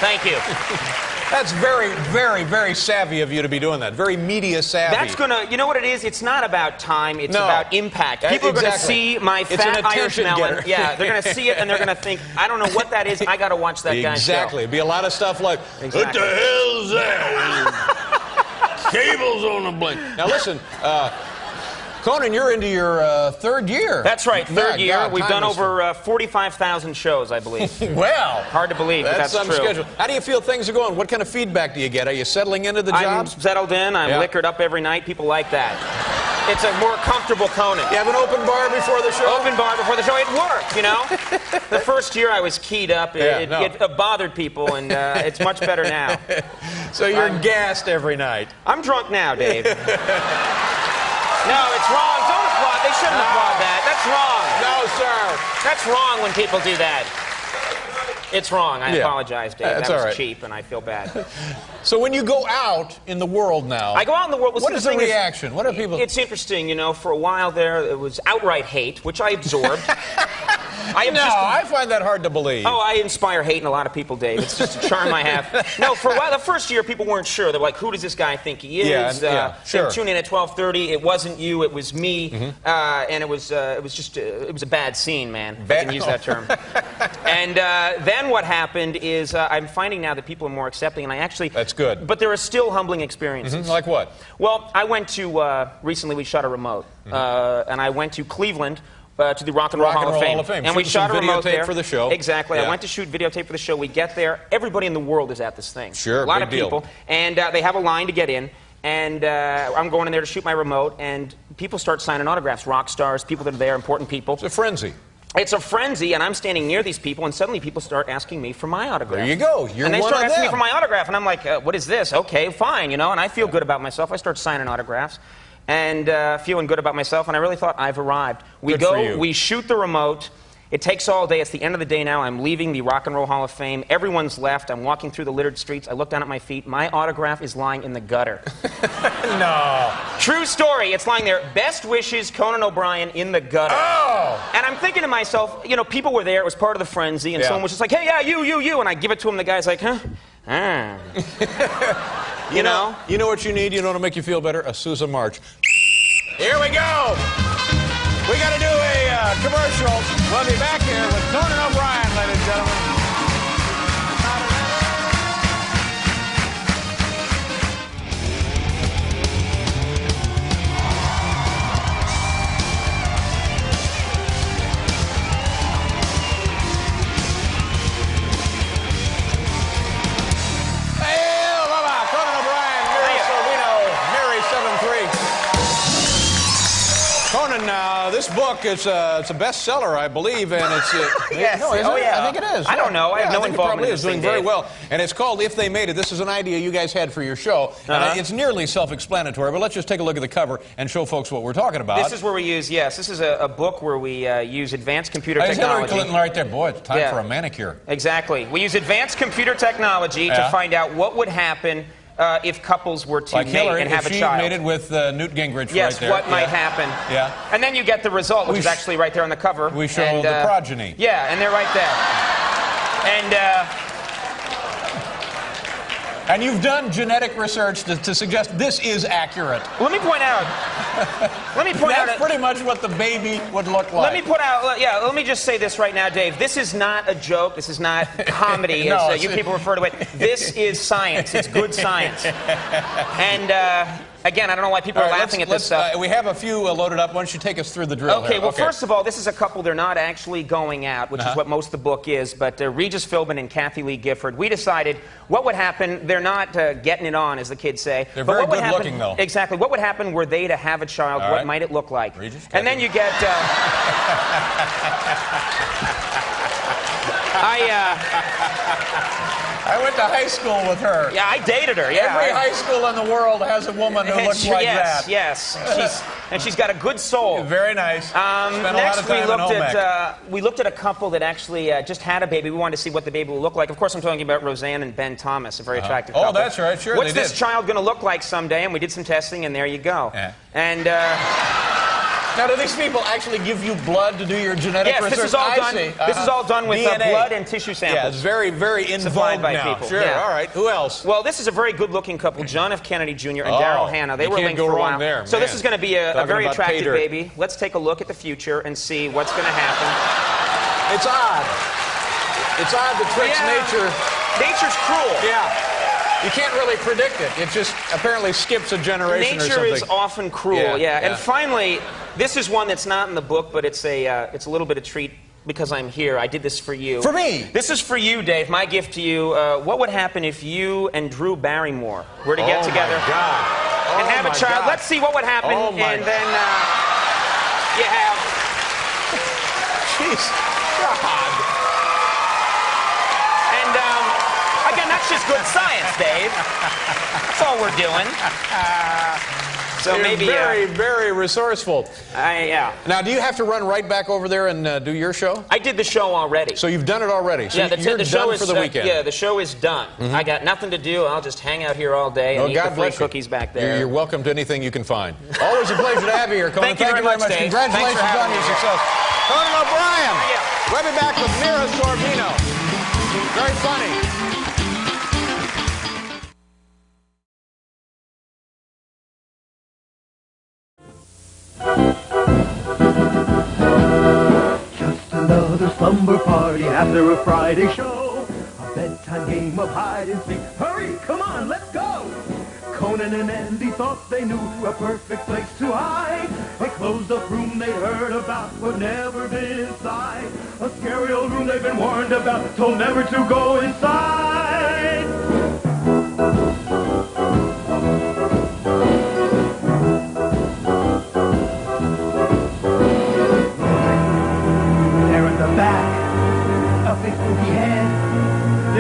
Speaker 2: Thank you.
Speaker 1: That's very, very, very savvy of you to be doing that. Very media savvy.
Speaker 2: That's gonna, you know what it is? It's not about time. It's
Speaker 1: No.
Speaker 2: about impact.
Speaker 1: Uh,
Speaker 2: People are gonna see my fat Irish melon.
Speaker 1: getter.
Speaker 2: Yeah, they're gonna see it and they're gonna think, I don't know what that is. I gotta watch that guy's show.
Speaker 1: Exactly. It'd be a lot of stuff like,
Speaker 2: Exactly.
Speaker 1: what the hell's that? Cables on the blink. Now listen, uh, Conan, you're into your uh, third year.
Speaker 2: That's right. Third
Speaker 1: My
Speaker 2: year.
Speaker 1: God,
Speaker 2: We've done over uh, 45,000 shows, I believe.
Speaker 1: Well,
Speaker 2: Hard to believe, but
Speaker 1: that's
Speaker 2: that's
Speaker 1: some
Speaker 2: true.
Speaker 1: schedule. How do you feel things are going? What kind of feedback do you get? Are you settling into the
Speaker 2: I'm settled in. I'm
Speaker 1: Yeah.
Speaker 2: liquored up every night. People like that. It's a more comfortable Conan.
Speaker 1: You have an open bar before the show?
Speaker 2: Open bar before the show. It worked, you know. the first year I was keyed up. It,
Speaker 1: Yeah,
Speaker 2: it,
Speaker 1: no.
Speaker 2: it, bothered people, and uh, it's much better now.
Speaker 1: So you're
Speaker 2: I'm-
Speaker 1: gassed every night.
Speaker 2: I'm drunk now, Dave. No, it's wrong. Don't applaud. They shouldn't applaud that. That's wrong.
Speaker 1: No, sir.
Speaker 2: That's wrong when people do that. It's wrong. I
Speaker 1: Yeah.
Speaker 2: apologize, Dave.
Speaker 1: That's
Speaker 2: that was
Speaker 1: right.
Speaker 2: cheap, and I feel bad.
Speaker 1: So when you go out in the world now,
Speaker 2: I go out in the world.
Speaker 1: What
Speaker 2: listen,
Speaker 1: is
Speaker 2: the
Speaker 1: the reaction? What are people?
Speaker 2: It's interesting, you know. For a while there, it was outright hate, which I absorbed. I
Speaker 1: no,
Speaker 2: just-
Speaker 1: I find that hard to believe.
Speaker 2: Oh, I inspire hate in a lot of people, Dave. It's just a charm I have. No, for a while, the first year, people weren't sure. They were like, "Who does this guy think he is?"
Speaker 1: Yeah,
Speaker 2: uh,
Speaker 1: yeah, sure.
Speaker 2: tune in at 12:30. It wasn't you. It was me.
Speaker 1: Mm-hmm.
Speaker 2: Uh, and it was uh, it was just uh, it was a bad scene, man. If I
Speaker 1: Bad-
Speaker 2: can use that term. and uh, then what happened is uh, I'm finding now that people are more accepting, and I actually
Speaker 1: That's good.
Speaker 2: But there are still humbling experiences.
Speaker 1: Like what?
Speaker 2: Well, I went to uh, recently. We shot a remote, uh, and I went to Cleveland. Uh, to the Rock and Roll,
Speaker 1: Mm-hmm. Rock and
Speaker 2: Hall,
Speaker 1: Roll
Speaker 2: of Fame.
Speaker 1: Hall of Fame.
Speaker 2: and we
Speaker 1: Shooting some
Speaker 2: shot a remote
Speaker 1: videotape
Speaker 2: there
Speaker 1: for the show.
Speaker 2: Exactly.
Speaker 1: Yeah.
Speaker 2: I went to shoot videotape for the show. We get there. Everybody in the world is at this thing.
Speaker 1: Sure,
Speaker 2: A lot of
Speaker 1: deal.
Speaker 2: people, and uh, they have a line to get in. And uh, I'm going in there to shoot my remote, and people start signing autographs. Rock stars, people that are there, important people.
Speaker 1: It's a frenzy.
Speaker 2: It's a frenzy, and I'm standing near these people, and suddenly people start asking me for my autograph.
Speaker 1: There you go. You're
Speaker 2: and they
Speaker 1: one
Speaker 2: start asking me for my autograph, and I'm like, uh, "What is this? Okay, fine, you know." And I feel good about myself. I start signing autographs, and uh, feeling good about myself. And I really thought I've arrived. We
Speaker 1: Good
Speaker 2: go, we shoot the remote. It takes all day. It's the end of the day now. I'm leaving the Rock and Roll Hall of Fame. Everyone's left. I'm walking through the littered streets. I look down at my feet. My autograph is lying in the gutter.
Speaker 1: No.
Speaker 2: True story. It's lying there. Best wishes, Conan O'Brien in the gutter.
Speaker 1: Oh.
Speaker 2: And I'm thinking to myself, you know, people were there. It was part of the frenzy, and
Speaker 1: Yeah.
Speaker 2: someone was just like, "Hey, yeah, you, you, you," and I give it to him. The guy's like, "Huh." Ah. you know?
Speaker 1: You know what you need? You know to make you feel better? A Sousa March. Here we go. We got to do uh, commercial. We'll be back here with Conan O'Brien, ladies and gentlemen. Conan, uh, this book is uh, it's a bestseller, I believe, and it's uh,
Speaker 2: Yes.
Speaker 1: no,
Speaker 2: Oh,
Speaker 1: it?
Speaker 2: yeah.
Speaker 1: I think it is.
Speaker 2: I don't know. I have no
Speaker 1: think it probably is doing very well, and it's called "If They Made It." This is an idea you guys had for your show,
Speaker 2: Uh-huh.
Speaker 1: it's nearly self-explanatory. But let's just take a look at the cover and show folks what we're talking about.
Speaker 2: This is where we use, yes, this is a, a book where we uh, use advanced computer
Speaker 1: There's Hillary
Speaker 2: technology.
Speaker 1: Clinton right there. Boy, it's time
Speaker 2: Yeah.
Speaker 1: for a manicure.
Speaker 2: Exactly. We use advanced computer technology
Speaker 1: Yeah.
Speaker 2: to find out what would happen uh, if couples were to
Speaker 1: Like
Speaker 2: mate
Speaker 1: Hillary,
Speaker 2: and have
Speaker 1: if
Speaker 2: a
Speaker 1: she
Speaker 2: child.
Speaker 1: mated with uh, Newt Gingrich
Speaker 2: Yes,
Speaker 1: right there.
Speaker 2: what might happen.
Speaker 1: Yeah.
Speaker 2: And then you get the result, which
Speaker 1: We
Speaker 2: is actually right there on the cover.
Speaker 1: We show
Speaker 2: And,
Speaker 1: the
Speaker 2: uh,
Speaker 1: progeny.
Speaker 2: Yeah, and they're right there. And uh,
Speaker 1: And you've done genetic research to, to suggest this is accurate.
Speaker 2: let me point out. let me point
Speaker 1: That's
Speaker 2: out.
Speaker 1: pretty much what the baby would look like.
Speaker 2: Let me put out, yeah, let me just say this right now, Dave. This is not a joke. This is not comedy,
Speaker 1: No,
Speaker 2: as uh, you people refer to it. This is science. It's good science. And uh, again, I don't know why people
Speaker 1: All
Speaker 2: are
Speaker 1: right,
Speaker 2: laughing at this stuff.
Speaker 1: uh, we have a few uh, loaded up. Why don't you take us through the drill
Speaker 2: Okay,
Speaker 1: here?
Speaker 2: well, first of all, this is a couple. They're not actually going out, which
Speaker 1: Uh-huh.
Speaker 2: is what most of the book is. But uh, Regis Philbin and Kathie Lee Gifford, we decided what would happen. They're not uh, getting it on, as the kids say.
Speaker 1: They're
Speaker 2: but
Speaker 1: very
Speaker 2: what would
Speaker 1: good
Speaker 2: happen,
Speaker 1: looking, though.
Speaker 2: Exactly. What would happen were they to have a child?
Speaker 1: All
Speaker 2: what
Speaker 1: right.
Speaker 2: might it look like?
Speaker 1: Regis,
Speaker 2: and then you get. Uh, I.
Speaker 1: I went to high school with her.
Speaker 2: Yeah, I dated her. Yeah.
Speaker 1: Every
Speaker 2: I-
Speaker 1: high school in the world has a woman who looks
Speaker 2: she-
Speaker 1: like
Speaker 2: yes,
Speaker 1: that.
Speaker 2: yes. She's and she's got a good soul.
Speaker 1: Very nice.
Speaker 2: Um,
Speaker 1: Spent a lot
Speaker 2: next, we looked at uh, we looked at a couple that actually uh, just had a baby. We wanted to see what the baby would look like. Of course, I'm talking about Roseanne and Ben Thomas, a very attractive
Speaker 1: Oh,
Speaker 2: couple.
Speaker 1: that's right. Sure,
Speaker 2: What's this
Speaker 1: did.
Speaker 2: child going to look like someday? And we did some testing, and there you go.
Speaker 1: Yeah.
Speaker 2: And uh,
Speaker 1: Now, do these people actually give you blood to do your genetic
Speaker 2: yes,
Speaker 1: research?
Speaker 2: this is all
Speaker 1: I
Speaker 2: done.
Speaker 1: see.
Speaker 2: This is all done with uh, blood and tissue samples.
Speaker 1: Yeah, it's very, very in vogue
Speaker 2: by
Speaker 1: now.
Speaker 2: people,
Speaker 1: Sure.
Speaker 2: yeah.
Speaker 1: All right. Who else?
Speaker 2: Well, this is a very good-looking couple, John F. Kennedy Jr. and
Speaker 1: Oh,
Speaker 2: Daryl Hannah. They were linked for a
Speaker 1: wrong
Speaker 2: while.
Speaker 1: there,
Speaker 2: so this is going to be a, a very attractive baby. Let's take a look at the future and see what's going to happen.
Speaker 1: It's odd. It's odd that tricks
Speaker 2: Yeah.
Speaker 1: nature.
Speaker 2: Nature's cruel.
Speaker 1: Yeah. You can't really predict it. It just apparently skips a generation or
Speaker 2: Nature is often cruel,
Speaker 1: Yeah,
Speaker 2: yeah,
Speaker 1: yeah.
Speaker 2: And finally, this is one that's not in the book, but it's a uh, it's a little bit of treat because I'm here. I did this for you.
Speaker 1: For me?
Speaker 2: This is for you, Dave. My gift to you. Uh, what would happen if you and Drew Barrymore were to get
Speaker 1: oh
Speaker 2: together and
Speaker 1: Oh
Speaker 2: have a child?
Speaker 1: God.
Speaker 2: Let's see what would happen,
Speaker 1: Oh
Speaker 2: and then uh, you have.
Speaker 1: Jeez. God.
Speaker 2: And um, again, that's just good science, Dave. That's all we're doing. So
Speaker 1: You're
Speaker 2: maybe.
Speaker 1: very,
Speaker 2: uh,
Speaker 1: very resourceful.
Speaker 2: I, yeah.
Speaker 1: Now, do you have to run right back over there and uh, do your show?
Speaker 2: I did the show already.
Speaker 1: So you've done it already. So
Speaker 2: yeah, the,
Speaker 1: you're
Speaker 2: the show
Speaker 1: done
Speaker 2: is
Speaker 1: for the
Speaker 2: uh,
Speaker 1: weekend.
Speaker 2: Yeah, the show is done. I got nothing to do. I'll just hang out here all day and
Speaker 1: Oh,
Speaker 2: eat
Speaker 1: God
Speaker 2: the
Speaker 1: bless
Speaker 2: cookies back there.
Speaker 1: you're welcome to anything you can find. Always a pleasure to have you here, Conan.
Speaker 2: Thank you very much.
Speaker 1: Congratulations on your success. Conan O'Brien.
Speaker 2: Yeah.
Speaker 1: We'll be back with Mira Sorvino. Very funny.
Speaker 11: Slumber party after a Friday show. A bedtime game of hide and seek. Hurry, come on, let's go! Conan and Andy thought they knew a perfect place to hide. A closed up room they'd heard about but never been inside. A scary old room they've been warned about, told never to go inside.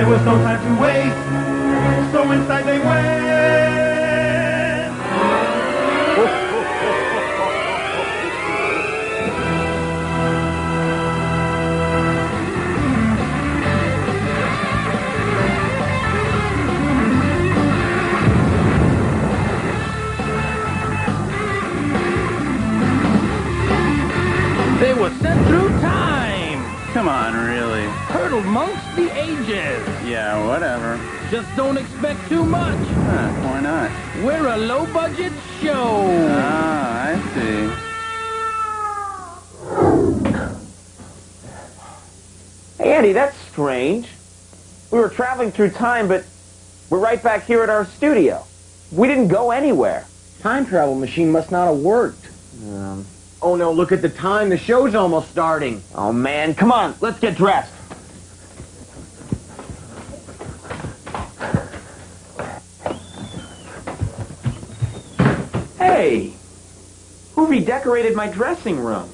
Speaker 11: Was no time to waste, so inside they went.
Speaker 12: Just don't expect too much.
Speaker 13: Huh, why not?
Speaker 12: We're a low-budget show.
Speaker 13: Ah, I see.
Speaker 14: Hey, Andy, that's strange. We were traveling through time, but we're right back here at our studio. We didn't go anywhere.
Speaker 15: Time travel machine must not have worked.
Speaker 14: Um,
Speaker 15: Oh no, look at the time. The show's almost starting.
Speaker 14: oh, man. Come on, let's get dressed. Hey, who redecorated my dressing room?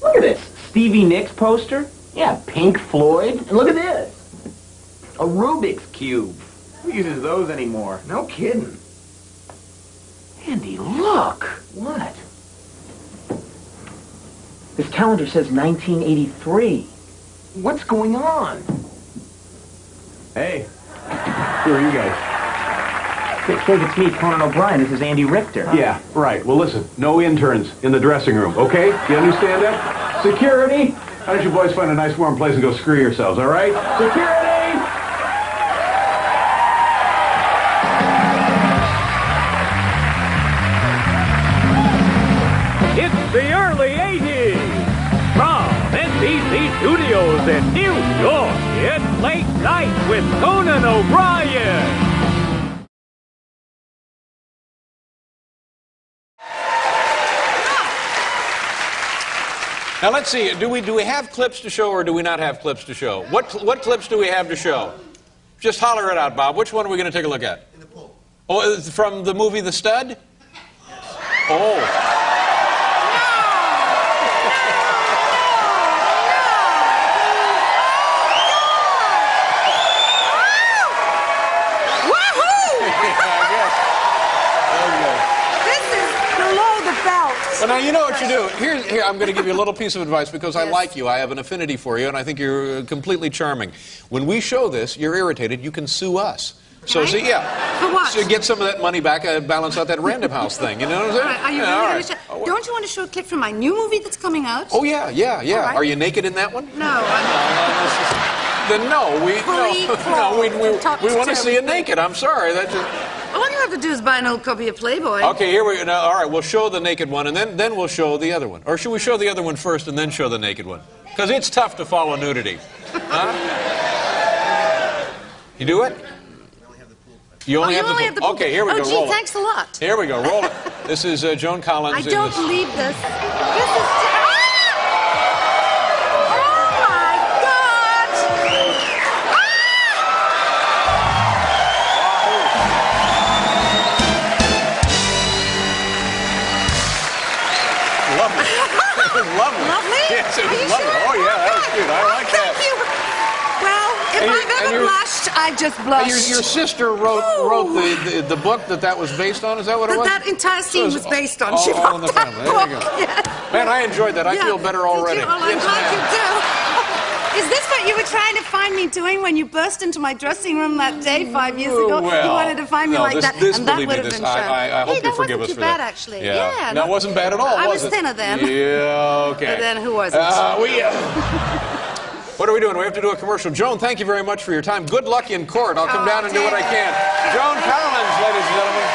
Speaker 14: Look at this. Stevie Nicks poster?
Speaker 15: Yeah, Pink Floyd. And look at this. A Rubik's Cube. Who uses those anymore? No kidding.
Speaker 14: Andy, look.
Speaker 15: What?
Speaker 14: This calendar says 1983.
Speaker 15: What's going on? Hey, who are you guys?
Speaker 14: Dave, it's me, Conan O'Brien. This is Andy Richter.
Speaker 16: Yeah, right. Well, listen, no interns in the dressing room, okay? You understand that? Security? How don't you boys find a nice warm place and go screw yourselves, all right? Security!
Speaker 12: It's the early 80s. From NBC Studios in New York, it's Late Night with Conan O'Brien.
Speaker 1: Now let's see. Do we do we have clips to show or do we not have clips to show? What what clips do we have to show? Just holler it out, Bob. Which one are we going to take a look at? In the pool. Oh, from the movie The Stud. Oh. Well, now you know what you do. Here, here I'm going to give you a little piece of advice because I like you. I have an affinity for you, and I think you're uh, completely charming. When we show this, you're irritated. You can sue us. So, see, yeah.
Speaker 17: For what?
Speaker 1: So get some of that money back, uh, balance out that Random House thing. You know what I'm saying?
Speaker 17: right, are you
Speaker 1: Yeah,
Speaker 17: really
Speaker 1: all right.
Speaker 17: show- Don't you want to show a clip from my new movie that's coming out?
Speaker 1: Oh yeah, yeah, yeah.
Speaker 17: All right.
Speaker 1: Are you naked in that one?
Speaker 17: No, I'm
Speaker 1: Then no, we
Speaker 17: Fully
Speaker 1: no, no, we, we, we want to see you naked. I'm sorry. That just,
Speaker 17: All have to do is buy an old copy of Playboy.
Speaker 1: okay, here we go. All right, we'll show the naked one, and then then we'll show the other one. Or should we show the other one first and then show the naked one? Because it's tough to follow nudity. Huh? You do it? You only
Speaker 17: oh,
Speaker 1: have
Speaker 17: you only
Speaker 1: the
Speaker 17: have the pool.
Speaker 1: Okay, here we
Speaker 17: oh,
Speaker 1: go.
Speaker 17: Oh, gee,
Speaker 1: roll it.
Speaker 17: thanks a lot.
Speaker 1: Here we go. Roll it. This is uh, Joan Collins.
Speaker 17: I don't believe this. This is.
Speaker 1: I
Speaker 17: just blushed.
Speaker 1: Your, your sister wrote wrote the, the, the book that that was based on. Is that what it was?
Speaker 17: that entire scene
Speaker 1: So
Speaker 17: was based on.
Speaker 1: all-
Speaker 17: she
Speaker 1: all in the
Speaker 17: that
Speaker 1: family. There you go.
Speaker 17: Yeah.
Speaker 1: Man, I enjoyed that. I
Speaker 17: Yeah.
Speaker 1: feel better already.
Speaker 17: Did you? Well, I'm
Speaker 1: Yes,
Speaker 17: glad you do. Is this what you were trying to find me doing when you burst into my dressing room that day five years ago? you wanted to find me
Speaker 1: no,
Speaker 17: like
Speaker 1: this,
Speaker 17: that,
Speaker 1: This,
Speaker 17: and that would have been shown.
Speaker 1: I, I, I hope
Speaker 17: hey,
Speaker 1: you
Speaker 17: that
Speaker 1: forgive
Speaker 17: wasn't
Speaker 1: us
Speaker 17: too
Speaker 1: for
Speaker 17: bad,
Speaker 1: that.
Speaker 17: actually.
Speaker 1: Yeah,
Speaker 17: Yeah,
Speaker 1: no, it wasn't bad at all.
Speaker 17: I
Speaker 1: was
Speaker 17: was
Speaker 1: it?
Speaker 17: thinner then.
Speaker 1: Yeah, okay.
Speaker 17: But then who wasn't?
Speaker 1: Uh, we. Uh, what are we doing? We have to do a commercial. Joan, thank you very much for your time. Good luck in court. I'll come
Speaker 17: Oh,
Speaker 1: down and do what I can. Joan Collins, ladies and gentlemen.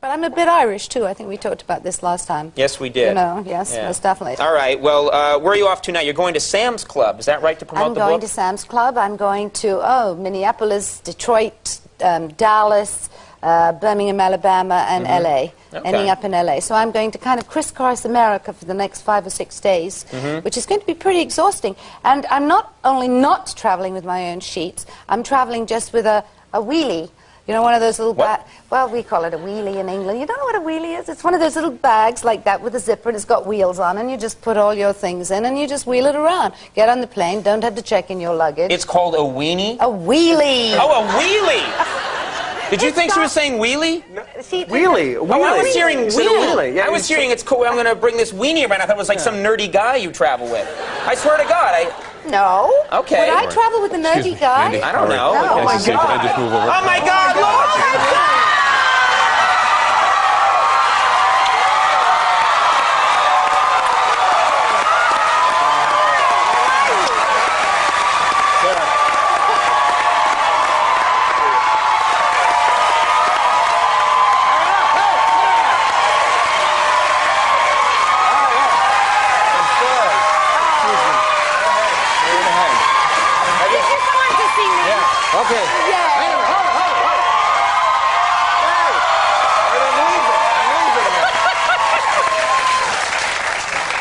Speaker 18: But I'm a bit Irish too. I think we talked about this last time.
Speaker 2: Yes, we did.
Speaker 18: You know, yes,
Speaker 2: Yeah.
Speaker 18: most definitely.
Speaker 2: All right. Well, uh, where are you off to now? You're going to Sam's Club. Is that right to promote
Speaker 18: I'm
Speaker 2: the
Speaker 18: going to Sam's Club. I'm going to oh Minneapolis, Detroit, um, Dallas, uh, Birmingham, Alabama, and
Speaker 2: Mhm.
Speaker 18: LA.
Speaker 2: Okay.
Speaker 18: Ending up in LA. So I'm going to kind of crisscross America for the next five or six days,
Speaker 2: Mhm.
Speaker 18: which is going to be pretty exhausting. And I'm not only not traveling with my own sheets. I'm traveling just with a, a wheelie. You know, one of those little ba- well, we call it a wheelie in England. You don't know what a wheelie is? It's one of those little bags like that with a zipper and it's got wheels on, and you just put all your things in and you just wheel it around. Get on the plane, don't have to check in your luggage.
Speaker 2: It's called a weenie.
Speaker 18: A wheelie.
Speaker 2: Oh, a wheelie. Did you think she was saying wheelie?
Speaker 14: Wheelie,
Speaker 2: Oh, I was hearing
Speaker 14: It's a
Speaker 2: wheel.
Speaker 14: wheelie. Yeah,
Speaker 2: I was hearing it's cool. I'm going to bring this weenie around. I thought it was like some nerdy guy you travel with. I swear to God, I.
Speaker 18: No.
Speaker 2: Okay.
Speaker 18: Would I travel with a nerdy guy?
Speaker 2: I don't know.
Speaker 1: Howard,
Speaker 2: oh,
Speaker 1: oh
Speaker 2: my
Speaker 1: God. say, Can I just?
Speaker 2: Oh my God! Look!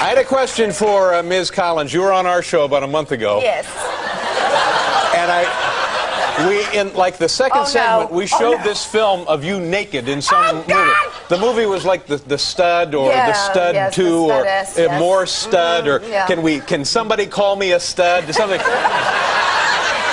Speaker 1: I had a question for uh, Ms. Collins. You were on our show about a month ago.
Speaker 18: Yes.
Speaker 1: And I, we, in like the second
Speaker 18: Oh, no.
Speaker 1: segment, we
Speaker 18: Oh,
Speaker 1: showed
Speaker 18: no.
Speaker 1: this film of you naked in some movie. The movie was like the, the Stud or
Speaker 18: Yeah,
Speaker 1: the Stud
Speaker 18: yes, the
Speaker 1: Two or
Speaker 18: Studess,
Speaker 1: uh,
Speaker 18: yes.
Speaker 1: more Stud or
Speaker 18: Mhm, yeah.
Speaker 1: can we? Can somebody call me a stud? Something.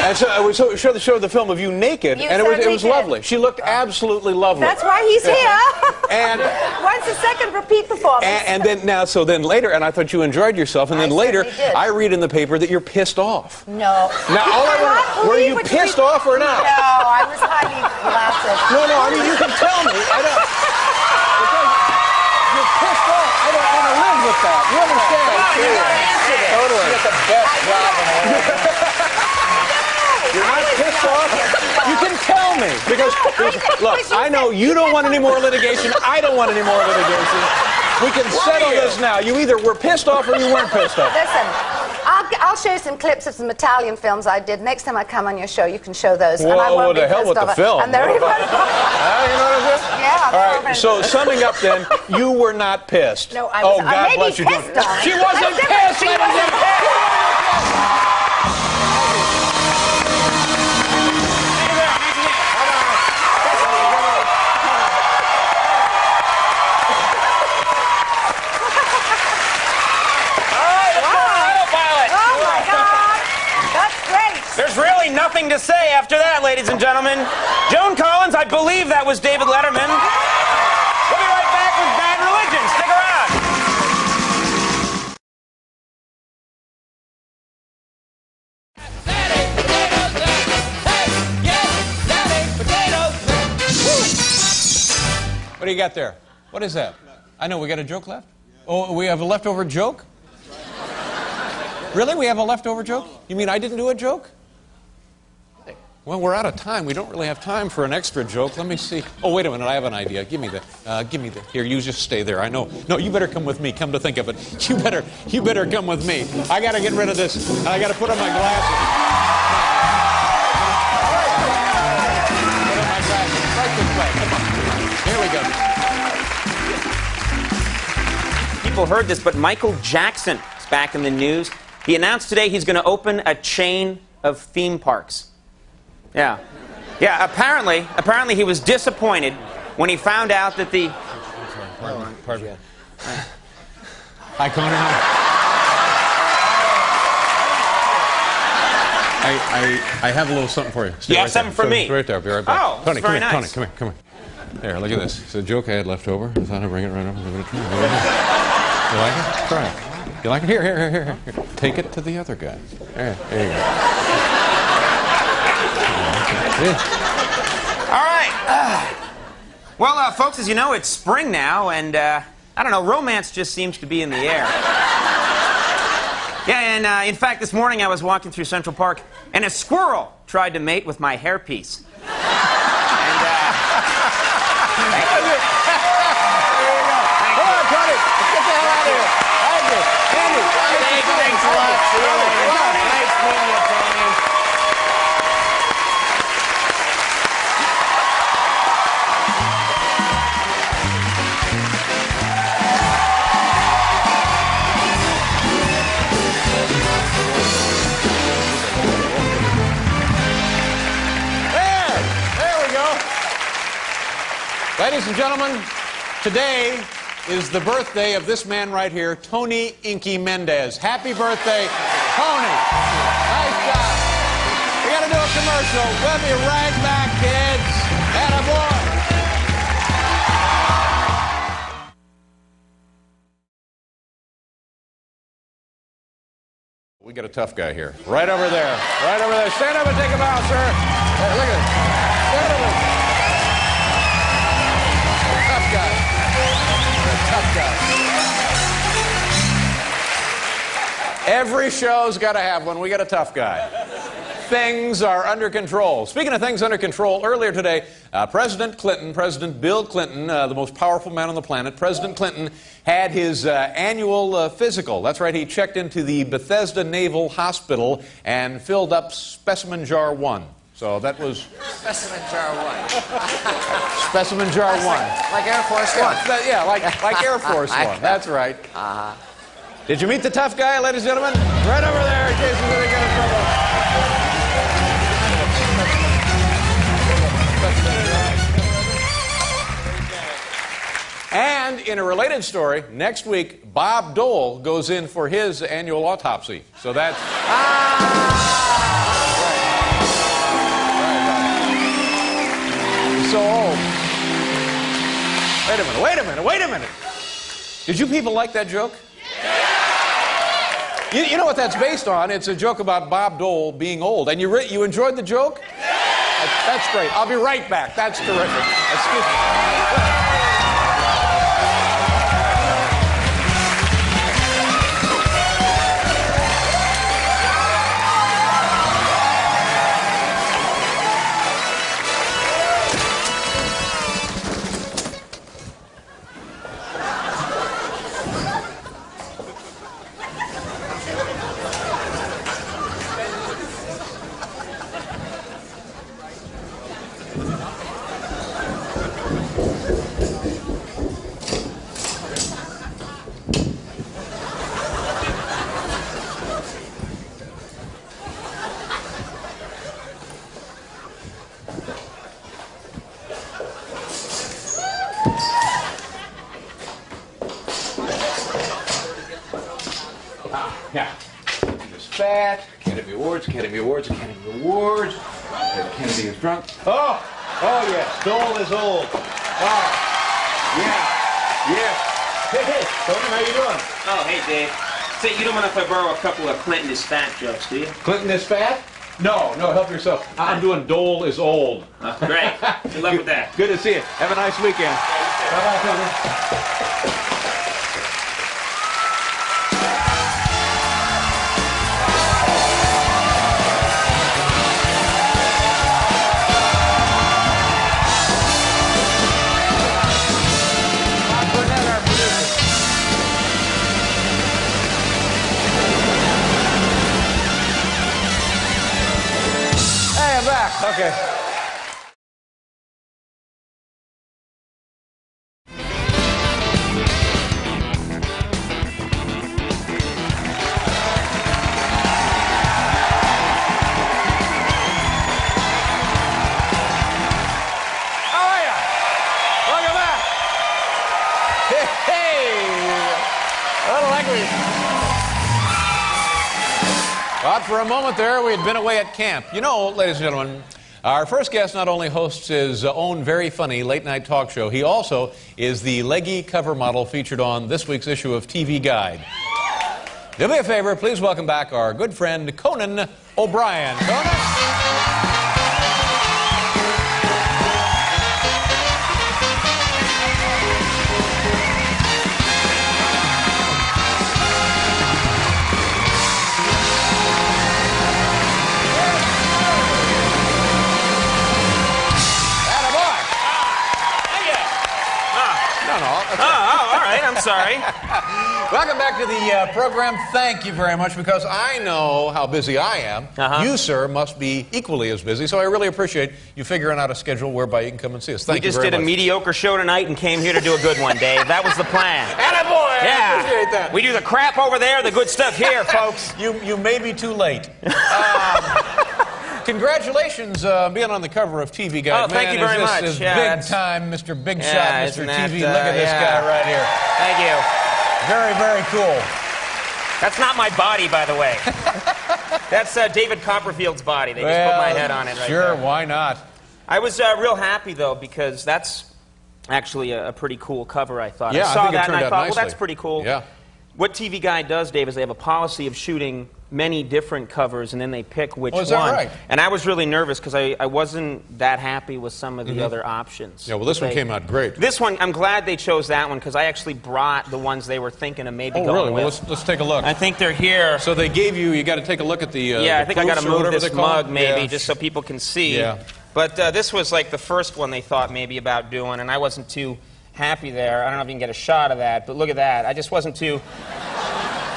Speaker 1: And so so- showed the, showed the film of you naked,
Speaker 18: You
Speaker 1: and it was, it was
Speaker 18: did.
Speaker 1: lovely. She looked oh. absolutely lovely.
Speaker 18: That's why he's here.
Speaker 1: And
Speaker 18: Once a second, repeat performance.
Speaker 1: And, and then now, so then later, and I thought you enjoyed yourself, and then later. I read in the paper that you're pissed off.
Speaker 18: No.
Speaker 1: Now, all I want were you pissed
Speaker 18: you-
Speaker 1: off or not?
Speaker 18: No, I was highly flattered.
Speaker 1: No, no, I mean, you can tell me. I don't. You're pissed off. I don't want to live with that. You understand? Totally. the best job in You're off. You can tell me because look, I know you don't want any more litigation. I don't want any more litigation. We can settle this now. You either were pissed off or you weren't pissed off.
Speaker 18: Listen, I'll, I'll show you some clips of some Italian films I did. Next time I come on your show, you can show those. and I won't
Speaker 1: what the hell
Speaker 18: pissed
Speaker 1: with the film?
Speaker 18: And they're even...
Speaker 1: Ah, you know what I'm saying?
Speaker 18: Yeah,
Speaker 1: All. So summing up, then, you were not pissed.
Speaker 18: No, I
Speaker 1: oh,
Speaker 18: was- I
Speaker 1: God
Speaker 18: may
Speaker 1: bless
Speaker 18: be
Speaker 1: you.
Speaker 18: pissed on.
Speaker 1: She wasn't pissed.
Speaker 18: She wasn't
Speaker 1: gentlemen.
Speaker 2: There's really nothing to say after that, ladies and gentlemen. Joan Collins, I believe that was David Letterman. We'll be right back with Bad Religion. Stick around.
Speaker 1: What do you got there? What is that? I know, we got a joke left? Oh, we have a leftover joke? Really? We have a leftover joke? You mean I didn't do a joke? Well, we're out of time. We don't really have time for an extra joke. Let me see. Oh, wait a minute. I have an idea. Give me the. Uh, give me the. Here, you just stay there. I know. No, you better come with me. Come to think of it, you better. You better come with me. I got to get rid of this. I got to put on my glasses. Put on my glasses. Right this way. Come on. Here we go.
Speaker 2: People heard this, but Michael Jackson is back in the news. He announced today he's going to open a chain of theme parks. Yeah. Yeah, apparently, apparently he was disappointed when he found out that the
Speaker 1: Pardon. Pardon me. Hi, Conan. I, I, I have a little something for you. Stay
Speaker 2: You have something
Speaker 1: there.
Speaker 2: for
Speaker 1: Stay
Speaker 2: me?
Speaker 1: Right there. I'll be right back.
Speaker 2: Oh,
Speaker 1: Tony,
Speaker 2: that's very
Speaker 1: come here.
Speaker 2: nice.
Speaker 1: Tony, come here. Come here. Here, look at this. It's a joke I had left over. I thought I'd bring it right up. Give it a try. You like it? Try it. You like it? Here, here, here, here. here. Take it to the other guy. There, there you go. Yeah.
Speaker 2: All right. Ah. well, uh, folks, as you know, it's spring now, and uh, I don't know, romance just seems to be in the air. yeah, and uh, in fact, this morning I was walking through Central Park, and a squirrel tried to mate with my hairpiece.
Speaker 1: Come on, Tony. Let's Ladies and gentlemen, today is the birthday of this man right here, Tony Inky Mendez. Happy birthday, Tony. Nice job. We got to do a commercial. We'll be right back, kids. Attaboy. We got a tough guy here. Right over there. Right over there. Stand up and take a bow, sir. There, look at it. Guy. Every show's got to have one. We got a tough guy. Things are under control. Speaking of things under control, earlier today, uh, President Clinton, President Bill Clinton, uh, the most powerful man on the planet, President Clinton had his uh, annual uh, physical. That's right, he checked into the Bethesda Naval Hospital and filled up specimen jar one. So that was
Speaker 6: Specimen jar one.
Speaker 1: specimen jar
Speaker 6: That's
Speaker 1: one.
Speaker 6: Like, like Air Force One.
Speaker 1: yeah, like, like Air Force One. That's right.
Speaker 6: Uh-huh.
Speaker 1: Did you meet the tough guy, ladies and gentlemen? Right over there, in case we're going to get in trouble. And in a related story, next week, Bob Dole goes in for his annual autopsy. So that's. So old. Wait a minute, wait a minute, wait a minute. Did you people like that joke? You, you know what that's based on? It's a joke about Bob Dole being old. And you, you enjoyed the joke? That's, that's great. I'll be right back. That's terrific. Excuse me.
Speaker 16: Yeah. Hey, hey. Tony, how you doing?
Speaker 2: Oh, hey, Dave. Say, you don't mind if I borrow a couple of Clinton is fat jokes, do you?
Speaker 16: Clinton is fat? No, no, help yourself. I'm doing Dole is old.
Speaker 2: Oh, great. Good luck with that.
Speaker 16: Good to see you. Have a nice weekend. Bye-bye, Tony.
Speaker 1: Oh, we. Thought for a moment there we had been away at camp. You know, ladies and gentlemen, our first guest not only hosts his own very funny late night talk show, he also is the leggy cover model featured on this week's issue of TV Guide. Do me a favor, please welcome back our good friend Conan O'Brien. Conan?
Speaker 2: Sorry.
Speaker 1: Welcome back to the uh, program. Thank you very much because I know how busy I am.
Speaker 2: Uh-huh.
Speaker 1: You, sir, must be equally as busy, so I really appreciate you figuring out a schedule whereby you can come and see us. Thank
Speaker 2: we
Speaker 1: you
Speaker 2: just
Speaker 1: very
Speaker 2: did a mediocre show tonight and came here to do a good one, Dave. That was the plan.
Speaker 1: Attaboy!
Speaker 2: Yeah.
Speaker 1: I appreciate that.
Speaker 2: We do the crap over there, the good stuff here, folks.
Speaker 1: You, you may be too late. Um, congratulations uh, being on the cover of TV Guide.
Speaker 2: Oh, thank
Speaker 1: Man,
Speaker 2: you very
Speaker 1: is this
Speaker 2: much.
Speaker 1: is
Speaker 2: Yeah,
Speaker 1: big
Speaker 2: that's-
Speaker 1: time, Mr. Big
Speaker 2: Yeah,
Speaker 1: Shot, Mr.
Speaker 2: isn't
Speaker 1: TV.
Speaker 2: that,
Speaker 1: Look
Speaker 2: uh,
Speaker 1: at this
Speaker 2: yeah.
Speaker 1: guy right here.
Speaker 2: Thank you.
Speaker 1: Very, very cool.
Speaker 2: That's not my body, by the way. That's uh, David Copperfield's body. They just put my head on it right
Speaker 1: Sure,
Speaker 2: there.
Speaker 1: why not?
Speaker 2: I was uh, real happy though because that's actually a, a pretty cool cover. I thought.
Speaker 1: Yeah,
Speaker 2: I
Speaker 1: I
Speaker 2: saw
Speaker 1: think
Speaker 2: that and I thought, well, that's pretty cool.
Speaker 1: Yeah.
Speaker 2: What TV Guide does, Dave, is they have a policy of shooting many different covers and then they pick which
Speaker 1: Oh,
Speaker 2: one.
Speaker 1: right?
Speaker 2: And I was really nervous because I, I wasn't that happy with some of the
Speaker 1: Mhm.
Speaker 2: other options.
Speaker 1: Yeah, well, this one came out great.
Speaker 2: This one, I'm glad they chose that one because I actually brought the ones they were thinking of maybe
Speaker 1: Oh,
Speaker 2: going
Speaker 1: really?
Speaker 2: with.
Speaker 1: Well, let's, let's take a look.
Speaker 2: I think they're here.
Speaker 1: So they gave you, you got to take a look at the. Uh,
Speaker 2: yeah,
Speaker 1: the
Speaker 2: I think I got to move this mug maybe
Speaker 1: Yeah.
Speaker 2: just so people can see.
Speaker 1: Yeah.
Speaker 2: But uh, this was like the first one they thought maybe about doing, and I wasn't too happy there. I don't know if you can get a shot of that, but look at that. I just wasn't too.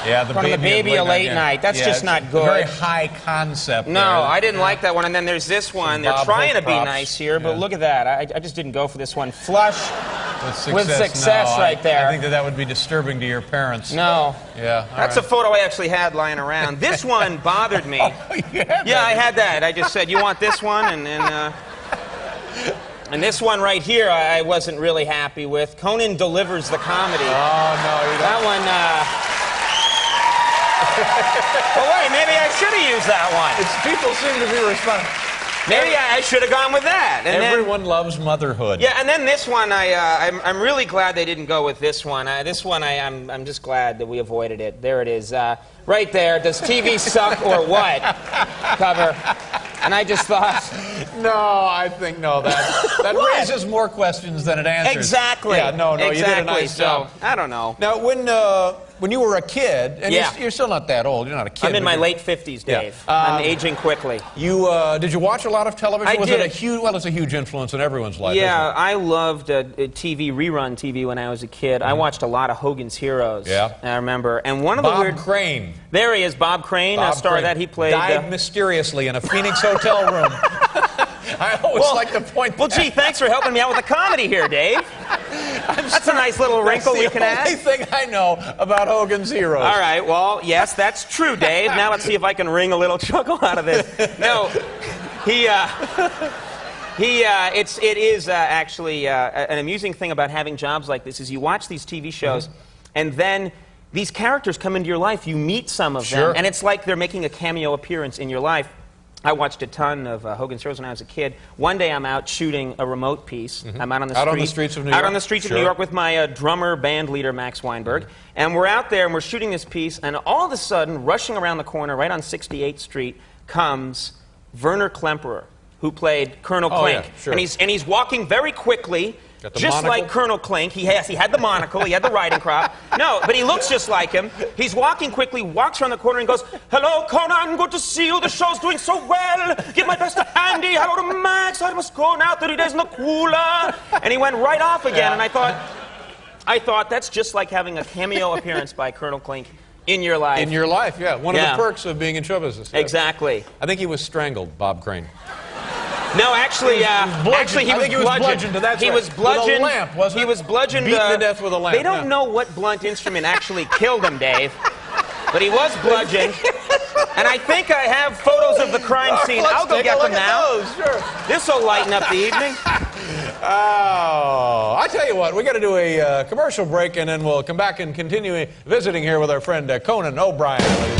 Speaker 1: Yeah, the
Speaker 2: Front of the baby a late
Speaker 1: yeah.
Speaker 2: night. That's
Speaker 1: Yeah,
Speaker 2: just not good.
Speaker 1: Very high concept.
Speaker 2: No,
Speaker 1: there.
Speaker 2: I didn't like that one. And then there's this one. They're
Speaker 1: Bob
Speaker 2: trying to be nice here, but
Speaker 1: Yeah.
Speaker 2: look at that. I, I just didn't go for this one. Flush
Speaker 1: With
Speaker 2: with success
Speaker 1: no, I-
Speaker 2: right there.
Speaker 1: I think that that would be disturbing to your parents.
Speaker 2: No.
Speaker 1: Yeah.
Speaker 2: That's
Speaker 1: right.
Speaker 2: a photo I actually had lying around. This one bothered me.
Speaker 1: Oh,
Speaker 2: yeah, yeah I had that. I just said, "You want this one?" And and, uh, and this one right here, I, I wasn't really happy with. Conan delivers the comedy.
Speaker 1: Oh no, you don't.
Speaker 2: That one. Uh... well, wait, maybe I should have used that one.
Speaker 1: It's, people seem to be responding.
Speaker 2: Maybe I, I should have gone with that. And then-
Speaker 1: Everyone loves motherhood.
Speaker 2: Yeah, and then this one, I, uh, I'm, I'm really glad they didn't go with this one. Uh, this one, I, I'm, I'm just glad that we avoided it. There it is, uh, right there. Does TV suck or what? Cover. And I just thought,
Speaker 1: No, I think no. That that raises more questions than it answers.
Speaker 2: exactly.
Speaker 1: Yeah, no, no. You did a
Speaker 2: exactly.
Speaker 1: nice
Speaker 2: so,
Speaker 1: job.
Speaker 2: I don't know.
Speaker 1: Now, when uh, when you were a kid, and
Speaker 2: Yeah.
Speaker 1: you're, you're still not that old. You're not a kid.
Speaker 2: I'm in my
Speaker 1: you're-
Speaker 2: late 50s,
Speaker 1: Yeah.
Speaker 2: Dave.
Speaker 1: Um,
Speaker 2: I'm aging quickly.
Speaker 1: You uh, did you watch a lot of television?
Speaker 2: I
Speaker 1: was it
Speaker 2: did.
Speaker 1: a huge? Well, it's a huge influence in everyone's life.
Speaker 2: Yeah, I loved uh, uh, TV, rerun TV when I was a kid. I watched a lot of Hogan's Heroes.
Speaker 1: Yeah.
Speaker 2: I remember. And one of
Speaker 1: Bob
Speaker 2: the weird.
Speaker 1: Crane.
Speaker 2: There he is, Bob Crane, a star
Speaker 1: Crane
Speaker 2: that he played.
Speaker 1: died
Speaker 2: uh,
Speaker 1: mysteriously in a Phoenix hotel room. I always
Speaker 2: Well-
Speaker 1: like to point.
Speaker 2: Well, gee, thanks for helping me out with the comedy here, Dave. That's a nice little wrinkle
Speaker 1: That's
Speaker 2: we
Speaker 1: the
Speaker 2: can
Speaker 1: only
Speaker 2: add.
Speaker 1: thing I know about Hogan's Heroes.
Speaker 2: All right, well, yes, that's true, Dave. Now let's see if I can wring a little chuckle out of this. No, he, uh, he, uh, it's, it is uh, actually uh, an amusing thing about having jobs like this is you watch these TV shows,
Speaker 1: Mm-hmm.
Speaker 2: and then these characters come into your life. You meet some of
Speaker 1: Sure.
Speaker 2: them, and it's like they're making a cameo appearance in your life. I watched a ton of uh, Hogan's Heroes when I was a kid. One day I'm out shooting a remote piece. I'm out on the
Speaker 1: Mm-hmm. Out
Speaker 2: street.
Speaker 1: on the streets of New
Speaker 2: Out
Speaker 1: York?
Speaker 2: on the streets of New York with my uh, drummer, band leader, Max Weinberg. And we're out there and we're shooting this piece, and all of a sudden, rushing around the corner, right on 68th Street, comes Werner Klemperer, who played Colonel
Speaker 1: Oh,
Speaker 2: Klink.
Speaker 1: yeah, sure.
Speaker 2: And he's and he's walking very quickly. Just
Speaker 1: monocle?
Speaker 2: like Colonel Klink, he has he had the monocle, he had the riding crop. No, but he looks just like him. He's walking quickly, walks around the corner, and goes, "Hello, Conan, good to see you. The show's doing so well. Give my best to Andy. Hello to Max. I must go now. Thirty days in the cooler." And he went right off again,
Speaker 1: Yeah.
Speaker 2: and I thought, I thought that's just like having a cameo appearance by Colonel Klink in your life.
Speaker 1: In your life, yeah. One
Speaker 2: Yeah.
Speaker 1: of the perks of being in show business. yes.
Speaker 2: exactly.
Speaker 1: I think he was strangled, Bob Crane.
Speaker 2: No, actually, uh, actually, he was
Speaker 1: think he was
Speaker 2: bludgeoned.
Speaker 1: bludgeoned, that's
Speaker 2: he
Speaker 1: right.
Speaker 2: was
Speaker 1: With a lamp, wasn't
Speaker 2: he
Speaker 1: it?
Speaker 2: was bludgeoned.
Speaker 1: Beaten to
Speaker 2: uh,
Speaker 1: death with a lamp,
Speaker 2: They don't
Speaker 1: yeah.
Speaker 2: know what blunt instrument actually killed him, Dave. But he was bludgeoned. and I think I have photos of the crime scene.
Speaker 1: Let's
Speaker 2: I'll go get them now.
Speaker 1: Sure.
Speaker 2: This will lighten up the evening.
Speaker 1: Oh, I tell you what, we got to do a uh, commercial break, and then we'll come back and continue visiting here with our friend uh, Conan O'Brien.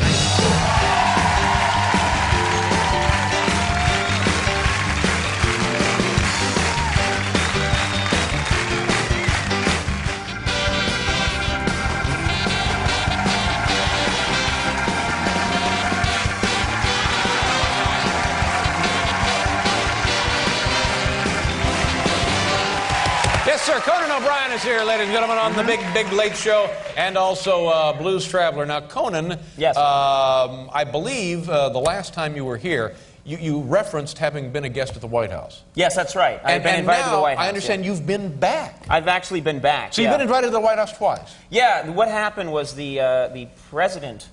Speaker 1: Conan is here, ladies and gentlemen, on the Big Big Late Show, and also uh, Blues Traveler. Now, Conan,
Speaker 2: Yes.
Speaker 1: um, I believe uh, the last time you were here, you, you referenced having been a guest at the White House.
Speaker 2: Yes, that's right. I've
Speaker 1: and
Speaker 2: been
Speaker 1: and
Speaker 2: invited to the White House.
Speaker 1: I understand
Speaker 2: yeah.
Speaker 1: you've been back.
Speaker 2: I've actually been back.
Speaker 1: So you've been invited to the White House twice.
Speaker 2: Yeah, what happened was the, uh, the president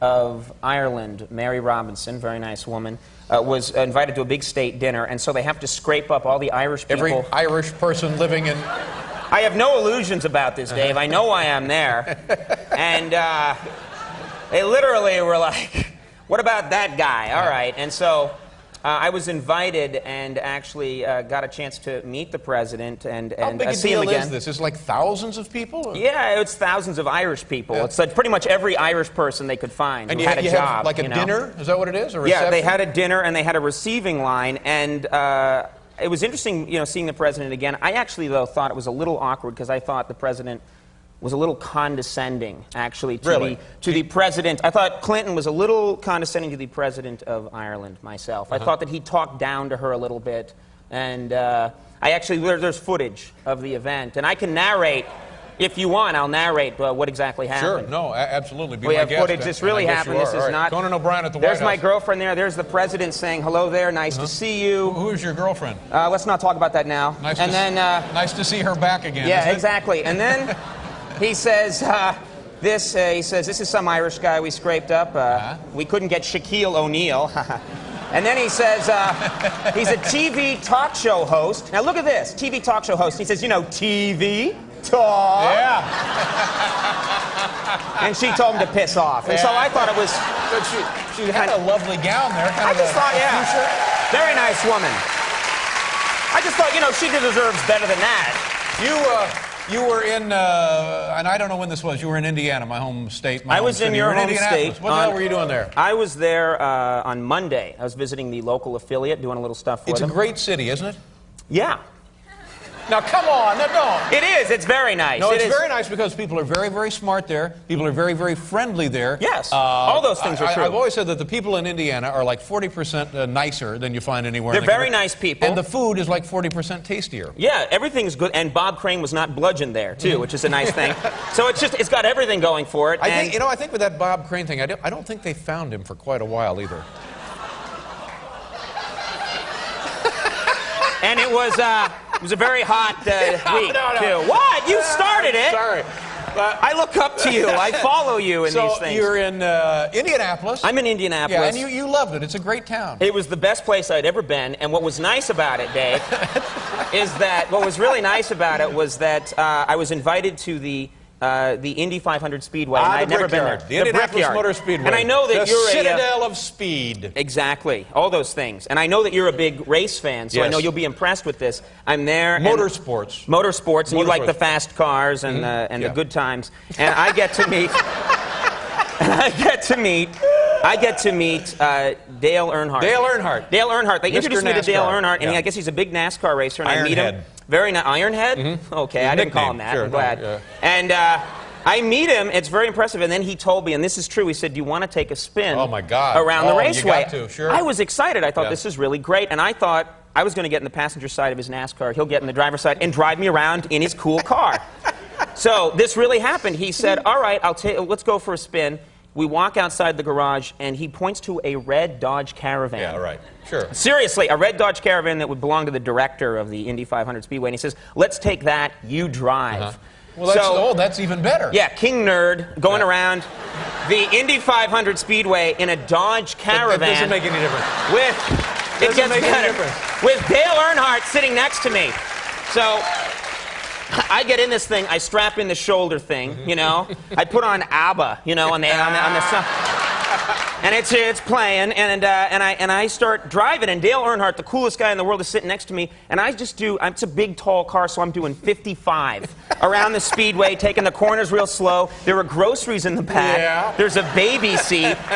Speaker 2: of Ireland, Mary Robinson, very nice woman, uh, was invited to a big state dinner, and so they have to scrape up all the Irish people.
Speaker 1: Every Irish person living in.
Speaker 2: I have no illusions about this, Dave. I know why I'm there. And uh, they literally were like, what about that guy? All right. And so uh, I was invited and actually uh, got a chance to meet the president and,
Speaker 1: How
Speaker 2: and
Speaker 1: big
Speaker 2: uh,
Speaker 1: a
Speaker 2: see him again.
Speaker 1: is this? Is like thousands of people? or-
Speaker 2: Yeah, it's thousands of Irish people. It's like pretty much every Irish person they could find
Speaker 1: And
Speaker 2: who
Speaker 1: you,
Speaker 2: had a
Speaker 1: you
Speaker 2: job.
Speaker 1: like a
Speaker 2: you know?
Speaker 1: dinner? Is that what it is? A
Speaker 2: Yeah, they had a dinner and they had a receiving line, and uh, it was interesting, you know, seeing the president again. I actually, though, thought it was a little awkward because I thought the president was a little condescending, actually, to
Speaker 1: Really?
Speaker 2: the to the president. I thought Clinton was a little condescending to the president of Ireland. Myself, I
Speaker 1: Uh-huh.
Speaker 2: thought that he talked down to her a little bit, and uh, I actually there, there's footage of the event, and I can narrate. If you want, I'll narrate uh, what exactly happened.
Speaker 1: Sure, no, absolutely. Be
Speaker 2: we have
Speaker 1: guest,
Speaker 2: footage. This really happened. This is
Speaker 1: right.
Speaker 2: not.
Speaker 1: Conan O'Brien at the
Speaker 2: There's
Speaker 1: White
Speaker 2: my
Speaker 1: House.
Speaker 2: girlfriend there. There's the president saying hello there. Nice to see you.
Speaker 1: Who is your girlfriend?
Speaker 2: Uh, let's not talk about that now.
Speaker 1: Nice
Speaker 2: and
Speaker 1: to
Speaker 2: then. Uh,
Speaker 1: Nice to see her back again.
Speaker 2: yeah, exactly. And then he says. Uh, this, uh, he says, this is some Irish guy we scraped up. Uh,
Speaker 1: Uh-huh.
Speaker 2: We couldn't get Shaquille O'Neal. and then he says, uh, he's a TV talk show host. Now look at this, TV talk show host. He says, you know, TV talk.
Speaker 1: Yeah.
Speaker 2: And she told him to piss off. And so I thought it was
Speaker 1: But she, she had a lovely gown there. Kind
Speaker 2: I
Speaker 1: of
Speaker 2: just
Speaker 1: a,
Speaker 2: thought, yeah. Very nice woman. I just thought, you know, she deserves better than that.
Speaker 1: You, uh, you were in, uh, and I don't know when this was. You were in Indiana, my home state. My
Speaker 2: I
Speaker 1: home
Speaker 2: was in
Speaker 1: city.
Speaker 2: your
Speaker 1: You
Speaker 2: home state.
Speaker 1: What the hell were you doing there?
Speaker 2: I was there uh, on Monday. I was visiting the local affiliate, doing a little stuff for
Speaker 1: It's a great city, isn't it?
Speaker 2: Yeah.
Speaker 1: Now, come on, no, don't.
Speaker 2: It is. It's very nice.
Speaker 1: No,
Speaker 2: It
Speaker 1: it's
Speaker 2: is-
Speaker 1: very nice because people are very, very smart there. People are very, very friendly there.
Speaker 2: Yes, all those things are true.
Speaker 1: I've always said that the people in Indiana are like 40% uh, nicer than you find anywhere.
Speaker 2: They're
Speaker 1: in the
Speaker 2: very
Speaker 1: country.
Speaker 2: nice people.
Speaker 1: And the food is like 40% tastier.
Speaker 2: Yeah, everything's good. And Bob Crane was not bludgeoned there, too, which is a nice thing. So it's just, it's got everything going for it.
Speaker 1: I
Speaker 2: and
Speaker 1: think, you know, I think with that Bob Crane thing, I don't, I don't think they found him for quite a while either.
Speaker 2: and it was, uh, it was a very hot uh, week,
Speaker 1: no, no.
Speaker 2: too. What? You started it.
Speaker 1: Sorry.
Speaker 2: I look up to you. I follow you in
Speaker 1: so
Speaker 2: these things.
Speaker 1: you're in uh, Indianapolis.
Speaker 2: I'm in Indianapolis.
Speaker 1: Yeah, and you, you loved it. It's a great town.
Speaker 2: It was the best place I'd ever been, and what was nice about it, Dave, is that what was really nice about it was that uh, I was invited to the uh, the Indy 500 Speedway,
Speaker 1: Ah, the
Speaker 2: never been there.
Speaker 1: Brickyard. The Indianapolis
Speaker 2: Brickyard.
Speaker 1: Motor Speedway.
Speaker 2: And I know that
Speaker 1: the
Speaker 2: you're a
Speaker 1: citadel of speed.
Speaker 2: exactly all those things, and I know that you're a big race fan, so I know you'll be impressed with this. I'm there. and-
Speaker 1: Motorsports.
Speaker 2: motorsports, and you like the fast cars and, uh, and
Speaker 1: Yeah.
Speaker 2: the good times. And I get to meet, and I get to meet, I get to meet uh, Dale Earnhardt.
Speaker 1: Dale Earnhardt.
Speaker 2: Dale Earnhardt. They
Speaker 1: Mr.
Speaker 2: introduced me to Dale. Earnhardt, and
Speaker 1: Yeah.
Speaker 2: I guess he's a big NASCAR racer, and I meet him.
Speaker 1: Ironhead.
Speaker 2: Very nice. Ironhead? Okay,
Speaker 1: His
Speaker 2: I didn't call him that.
Speaker 1: sure,
Speaker 2: I'm
Speaker 1: no,
Speaker 2: glad.
Speaker 1: yeah.
Speaker 2: And uh, I meet him. It's very impressive. And then he told me, and this is true. He said, "Do you want to take a spin?"
Speaker 1: Oh, my God.
Speaker 2: Around the
Speaker 1: Oh, you
Speaker 2: raceway.
Speaker 1: got to, sure.
Speaker 2: I was excited. I thought
Speaker 1: Yeah.
Speaker 2: this is really great, and I thought. I was going to get in the passenger side of his NASCAR. He'll get in the driver's side and drive me around in his cool car. so this really happened. He said, "All right, I'll take. Let's go for a spin." We walk outside the garage, and he points to a red Dodge Caravan.
Speaker 1: Yeah, right. Sure.
Speaker 2: Seriously, a red Dodge Caravan that would belong to the director of the Indy 500 Speedway. And he says, let's take that, you drive.
Speaker 1: Uh-huh. Well, that's,
Speaker 2: so,
Speaker 1: oh, that's even better.
Speaker 2: yeah, King Nerd going around the Indy 500 Speedway in a Dodge Caravan.
Speaker 1: That doesn't make any difference.
Speaker 2: with, it
Speaker 1: Doesn't
Speaker 2: gets
Speaker 1: make any
Speaker 2: better,
Speaker 1: difference.
Speaker 2: with Dale Earnhardt sitting next to me. So I get in this thing, I strap in the shoulder thing, you know. I put on ABBA, you know, on the on the, on the sun. And it's it's playing, and uh, and I and I start driving, and Dale Earnhardt, the coolest guy in the world, is sitting next to me, and I just do. It's a big, tall car, so I'm doing 55 around the speedway, taking the corners real slow. There were groceries in the back.
Speaker 1: Yeah.
Speaker 2: There's a baby seat.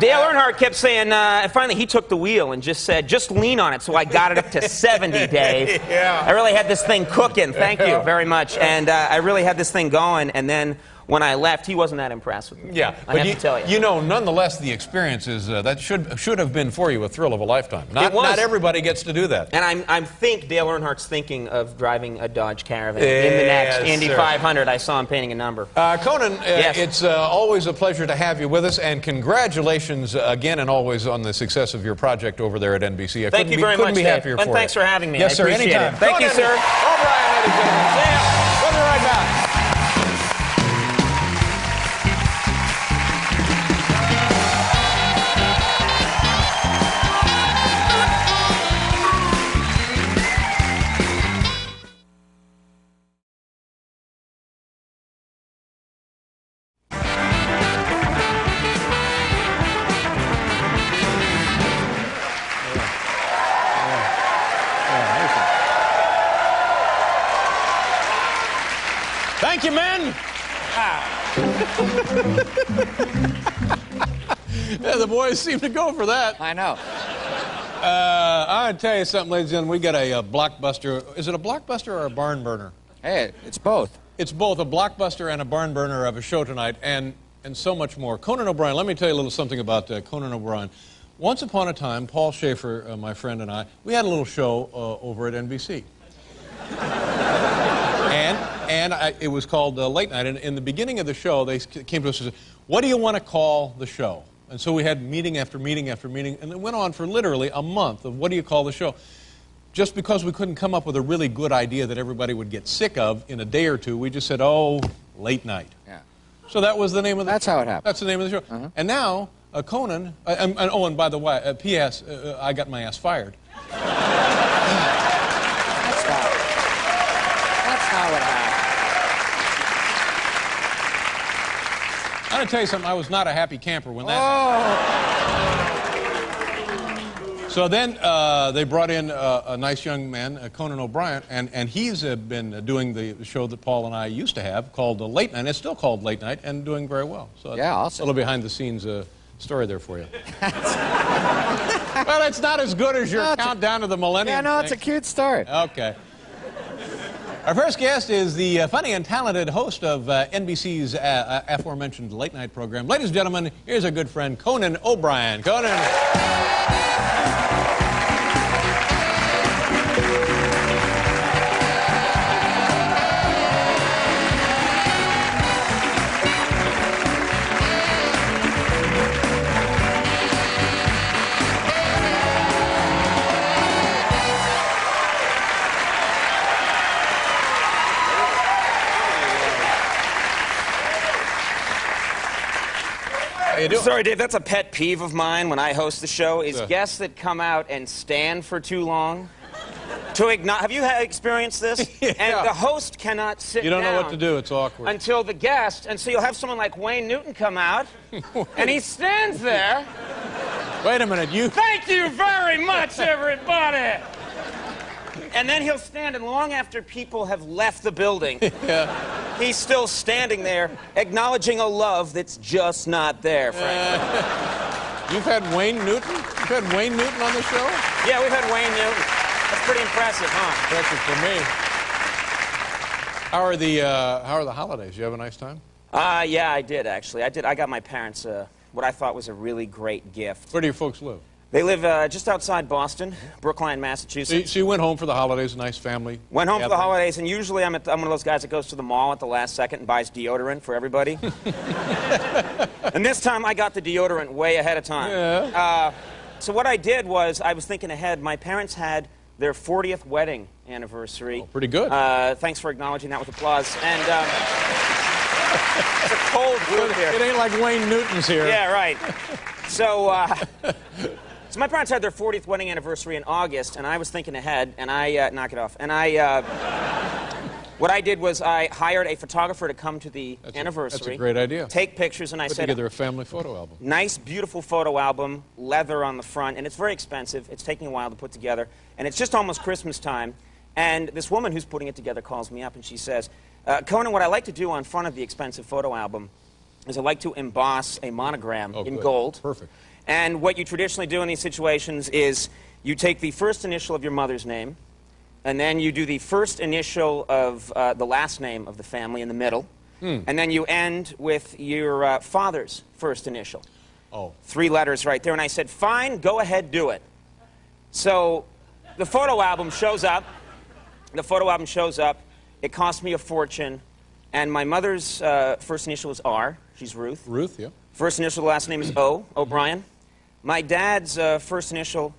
Speaker 2: Dale Earnhardt kept saying, uh, and finally he took the wheel and just said, "Just lean on it." So I got it up to 70, Dave.
Speaker 1: Yeah.
Speaker 2: I really had this thing cooking. Thank you very much. And uh, I really had this thing going, and then. When I left, he wasn't that impressed with me.
Speaker 1: Yeah,
Speaker 2: I have
Speaker 1: you,
Speaker 2: to tell you.
Speaker 1: you know, nonetheless, the experience is uh, that should should have been for you a thrill of a lifetime. Not,
Speaker 2: It was.
Speaker 1: not everybody gets to do that.
Speaker 2: And I'm, I'm think Dale Earnhardt's thinking of driving a Dodge Caravan in the
Speaker 1: Yes,
Speaker 2: next Indy
Speaker 1: sir.
Speaker 2: 500. I saw him painting a number.
Speaker 1: Uh, Conan, uh,
Speaker 2: Yes.
Speaker 1: it's uh, always a pleasure to have you with us, and congratulations again and always on the success of your project over there at NBC. I
Speaker 2: Thank
Speaker 1: couldn't
Speaker 2: you
Speaker 1: be,
Speaker 2: very
Speaker 1: couldn't
Speaker 2: much,
Speaker 1: be
Speaker 2: Dave.
Speaker 1: happier
Speaker 2: And
Speaker 1: for
Speaker 2: thanks for having me.
Speaker 1: Yes,
Speaker 2: I
Speaker 1: sir. Anytime.
Speaker 2: it. Thank you, sir.
Speaker 1: O'Brien, ladies and gentlemen. We'll be right back. Boys seem to go for that.
Speaker 6: I know.
Speaker 1: Uh, I'll tell you something, ladies and gentlemen. We got a, uh blockbuster. Is it a blockbuster or a barn burner?
Speaker 6: Hey, it's both.
Speaker 1: It's both a blockbuster and a barn burner of a show tonight, and and so much more. Conan O'Brien. Let me tell you a little something about uh, Conan O'Brien. Once upon a time, Paul Shaffer, uh, my friend, and I, we had a little show uh, over at NBC. and and I, it was called uh, Late Night. And in the beginning of the show, they came to us and said, "What do you want to call the show?" And so we had meeting after meeting after meeting, and it went on for literally a month of what do you call the show. Just because we couldn't come up with a really good idea that everybody would get sick of in a day or two, we just said, "Oh, Late Night."
Speaker 6: Yeah.
Speaker 1: So that was the name of the.
Speaker 6: That's how it happened.
Speaker 1: That's the name of the show. And now uh, Conan. Uh, and, and, oh, and by the way, uh, P.S. Uh, uh, I got my ass fired.
Speaker 6: That's not. That's not what happened.
Speaker 1: I'm gonna tell you something. I was not a happy camper when that.
Speaker 6: Oh.
Speaker 1: So then uh, they brought in uh, a nice young man, uh, Conan O'Brien, and, and he's uh, been uh, doing the show that Paul and I used to have called uh, Late Night. It's still called Late Night and doing very well. So
Speaker 6: Yeah,
Speaker 1: awesome. A little behind the scenes uh, story there for you. well, it's not as good as your
Speaker 6: No, it's a-
Speaker 1: countdown to the millennium.
Speaker 6: Yeah, no, it's a cute story.
Speaker 1: Okay. Our first guest is the uh, funny and talented host of uh, NBC's uh, uh, aforementioned late night program. Ladies and gentlemen, here's our good friend Conan O'Brien. Conan. You doing?
Speaker 2: Sorry, Dave, that's a pet peeve of mine when I host the show is
Speaker 1: Yeah.
Speaker 2: guests that come out and stand for too long. To igno- have you had experienced this? And the host cannot sit
Speaker 1: You don't know what to do. It's awkward.
Speaker 2: until the guest, and so you'll have someone like Wayne Newton come out, and he stands there.
Speaker 1: Wait a minute, you.
Speaker 2: Thank you very much, everybody. And then he'll stand, and long after people have left the building, he's still standing there, acknowledging a love that's just not there, frankly.
Speaker 1: You've had Wayne Newton? You've had Wayne Newton on the show?
Speaker 2: Yeah, we've had Wayne Newton. That's pretty impressive, huh?
Speaker 1: Impressive for me. How are the uh, How are the holidays? You have a nice time?
Speaker 2: Uh, yeah, I did actually. I did. I got my parents uh, what I thought was a really great gift.
Speaker 1: Where do your folks live?
Speaker 2: They live uh, just outside Boston, Brookline, Massachusetts.
Speaker 1: so you went home for the holidays, a nice family.
Speaker 2: Went home for the holidays, and usually I'm, at I'm one of those guys that goes to the mall at the last second and buys deodorant for everybody. and this time I got the deodorant way ahead of time. Uh, so what I did was I was thinking ahead. My parents had their 40th wedding anniversary.
Speaker 1: pretty good.
Speaker 2: Uh, thanks for acknowledging that with applause. And um, it's a cold room here.
Speaker 1: It ain't like Wayne Newton's here.
Speaker 2: Yeah, right. So, uh, so my parents had their 40th wedding anniversary in August, and I was thinking ahead, and I uh, knock it off. And I, uh, what I did was I hired a photographer to come to the
Speaker 1: That's a-
Speaker 2: anniversary.
Speaker 1: that's a great idea.
Speaker 2: Take pictures, and I
Speaker 1: Put
Speaker 2: said,
Speaker 1: together a family photo album.
Speaker 2: nice, beautiful photo album, leather on the front, and it's very expensive. It's taking a while to put together, and it's just almost Christmas time. And this woman who's putting it together calls me up and she says, uh, Conan, what I like to do on front of the expensive photo album is I like to emboss a monogram in
Speaker 1: Oh, good.
Speaker 2: gold.
Speaker 1: Perfect.
Speaker 2: And what you traditionally do in these situations is you take the first initial of your mother's name, and then you do the first initial of uh, the last name of the family in the middle,
Speaker 1: Hmm.
Speaker 2: and then you end with your uh, father's first initial.
Speaker 1: Oh.
Speaker 2: Three letters right there. And I said, fine, go ahead, do it. So the photo album shows up. The photo album shows up. It cost me a fortune. And my mother's uh, first initial is R. She's Ruth.
Speaker 1: Ruth, yeah.
Speaker 2: First initial, last name is O, O'Brien. My dad's uh, first initial,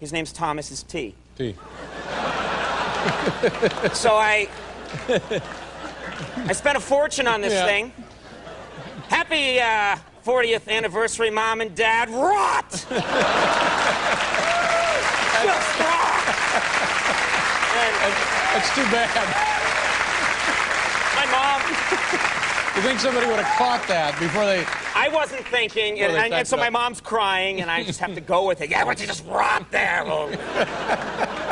Speaker 2: his name's Thomas, is T.
Speaker 1: T.
Speaker 2: So I, I spent a fortune on this
Speaker 1: Yeah.
Speaker 2: thing. Happy uh, 40th anniversary, mom and dad. Rot! Just rot! And
Speaker 1: That's too bad.
Speaker 2: my mom,
Speaker 1: You think somebody would have caught that before they.
Speaker 2: I wasn't thinking, and, and, and so my mom's crying, and I just have to go with it. Yeah, why don't you just rot there?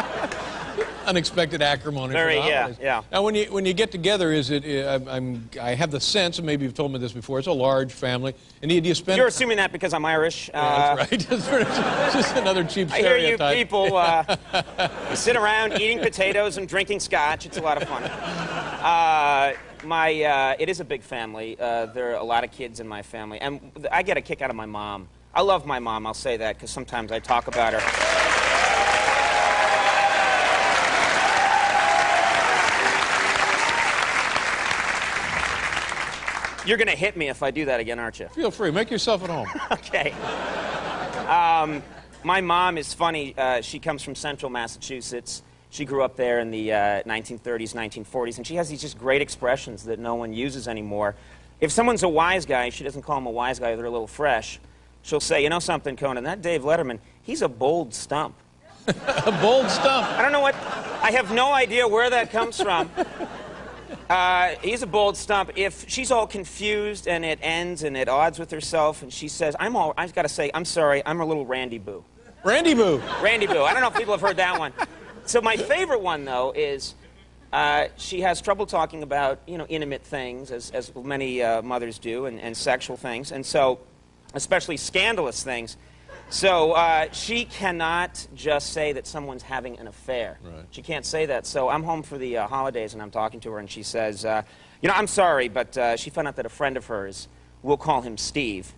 Speaker 1: Unexpected acrimony.
Speaker 2: Very, yeah, yeah.
Speaker 1: Now, when you when you get together, is it? uh, I'm, I'm I have the sense, and maybe you've told me this before. It's a large family, and do you, spend?
Speaker 2: You're assuming that because I'm Irish.
Speaker 1: Yeah,
Speaker 2: Uh,
Speaker 1: that's right. Just another cheap
Speaker 2: I hear you people uh, sit around eating potatoes and drinking scotch. It's a lot of fun. Uh, my, uh, it is a big family. Uh, there are a lot of kids in my family, and I get a kick out of my mom. I love my mom. I'll say that because sometimes I talk about her. You're going to hit me if I do that again, aren't you?
Speaker 1: Feel free. Make yourself at home.
Speaker 2: okay. Um, my mom is funny. Uh, she comes from central Massachusetts. She grew up there in the uh, 1930s, 1940s, and she has these just great expressions that no one uses anymore. If someone's a wise guy, she doesn't call him a wise guy, they're a little fresh. She'll say, You know something, Conan, that Dave Letterman, he's a bold stump.
Speaker 1: a bold stump?
Speaker 2: I don't know what, I have no idea where that comes from. Uh, he's a bold stump. If she's all confused and it ends and at odds with herself, and she says, "I'm all," I've got to say, "I'm sorry, I'm a little Randy Boo."
Speaker 1: Randy Boo.
Speaker 2: Randy Boo. I don't know if people have heard that one. So my favorite one though is uh, she has trouble talking about you know intimate things as as many uh, mothers do and, and sexual things, and so especially scandalous things. So uh, she cannot just say that someone's having an affair.
Speaker 1: Right.
Speaker 2: She can't say that. So I'm home for the uh, holidays and I'm talking to her, and she says, uh, "You know, I'm sorry, but uh, she found out that a friend of hers, we'll call him Steve,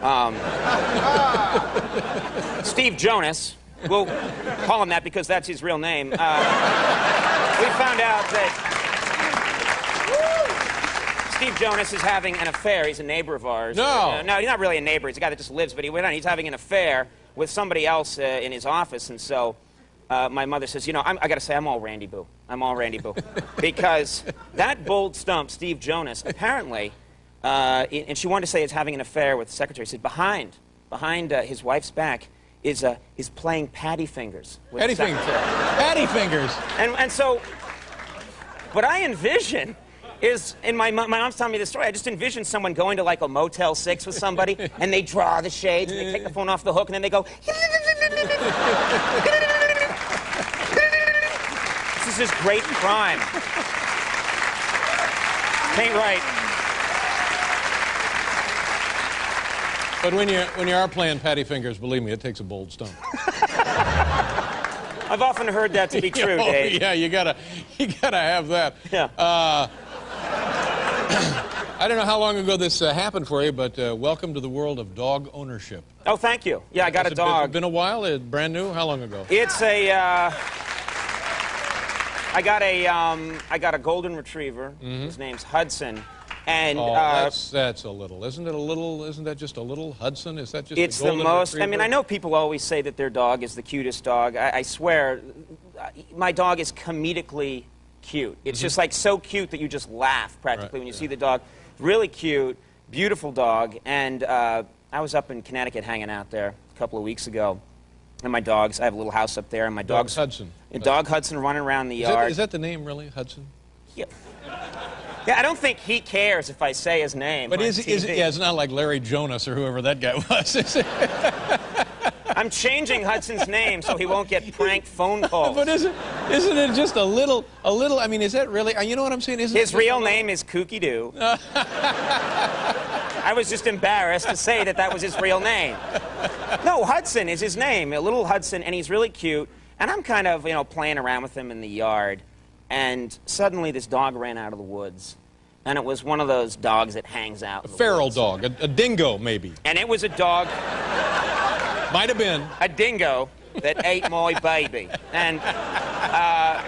Speaker 2: um, Steve Jonas. We'll call him that because that's his real name. Uh, we found out that." Steve Jonas is having an affair. He's a neighbor of ours.
Speaker 1: No.
Speaker 2: Uh, no, he's not really a neighbor. He's a guy that just lives, but he went on. He's having an affair with somebody else uh, in his office, and so uh, my mother says, "You know, I'm, I got to say, I'm all Randy Boo. I'm all Randy Boo, because that bold stump, Steve Jonas, apparently, uh, and she wanted to say he's having an affair with the secretary. She said behind, behind uh, his wife's back." Is, uh, is playing patty fingers. With
Speaker 1: Patty fingers. Patty fingers.
Speaker 2: And, and so, what I envision is, in my, my mom's telling me this story, I just envision someone going to like a Motel 6 with somebody, and they draw the shades, and they take the phone off the hook, and then they go, this is just great crime. Ain't right.
Speaker 1: But when you when you are playing patty fingers, believe me, it takes a bold stump.
Speaker 2: I've often heard that to be true,
Speaker 1: Oh,
Speaker 2: Dave.
Speaker 1: yeah, you gotta you gotta have that.
Speaker 2: Yeah.
Speaker 1: Uh, I don't know how long ago this uh, happened for you, but uh, welcome to the world of dog ownership.
Speaker 2: Oh, thank you. Yeah, I got
Speaker 1: Has
Speaker 2: a dog.
Speaker 1: Been, a while. Uh, brand new. How long ago?
Speaker 2: It's a. Uh, I got a. Um, I got a golden retriever. His name's Hudson, and
Speaker 1: oh,
Speaker 2: uh,
Speaker 1: that's that's a little. Isn't it a little? Isn't that just a little Hudson? Is that just?
Speaker 2: it's the most. I mean. I know people always say that their dog is the cutest dog. I, I swear, uh, my dog is comedically cute. It's just like so cute that you just laugh practically
Speaker 1: Mm-hmm. Right,
Speaker 2: when you see the dog. Really cute, beautiful dog. And uh, I was up in Connecticut hanging out there a couple of weeks ago. And my dogs, I have a little house up there, and my
Speaker 1: Dog
Speaker 2: dogs.
Speaker 1: Hudson.
Speaker 2: And dog Hudson running around the
Speaker 1: Is
Speaker 2: yard.
Speaker 1: is that the name really, Hudson?
Speaker 2: Yeah. Yeah, I don't think he cares if I say his name.
Speaker 1: But is, is
Speaker 2: TV.
Speaker 1: yeah, it's not like Larry Jonas or whoever that guy was.
Speaker 2: I'm changing Hudson's name so he won't get prank phone calls.
Speaker 1: but isn't isn't it just a little a little? I mean, is that really? You know what I'm saying? Isn't
Speaker 2: His real name is Kooky Doo. I was just embarrassed to say that that was his real name. No, Hudson is his name, a little Hudson, and he's really cute. And I'm kind of, you know, playing around with him in the yard, and suddenly this dog ran out of the woods. And it was one of those dogs that hangs out.
Speaker 1: A feral
Speaker 2: woods.
Speaker 1: dog, a, a dingo maybe.
Speaker 2: And it was a dog,
Speaker 1: Might have been.
Speaker 2: a dingo, that ate my baby. And uh,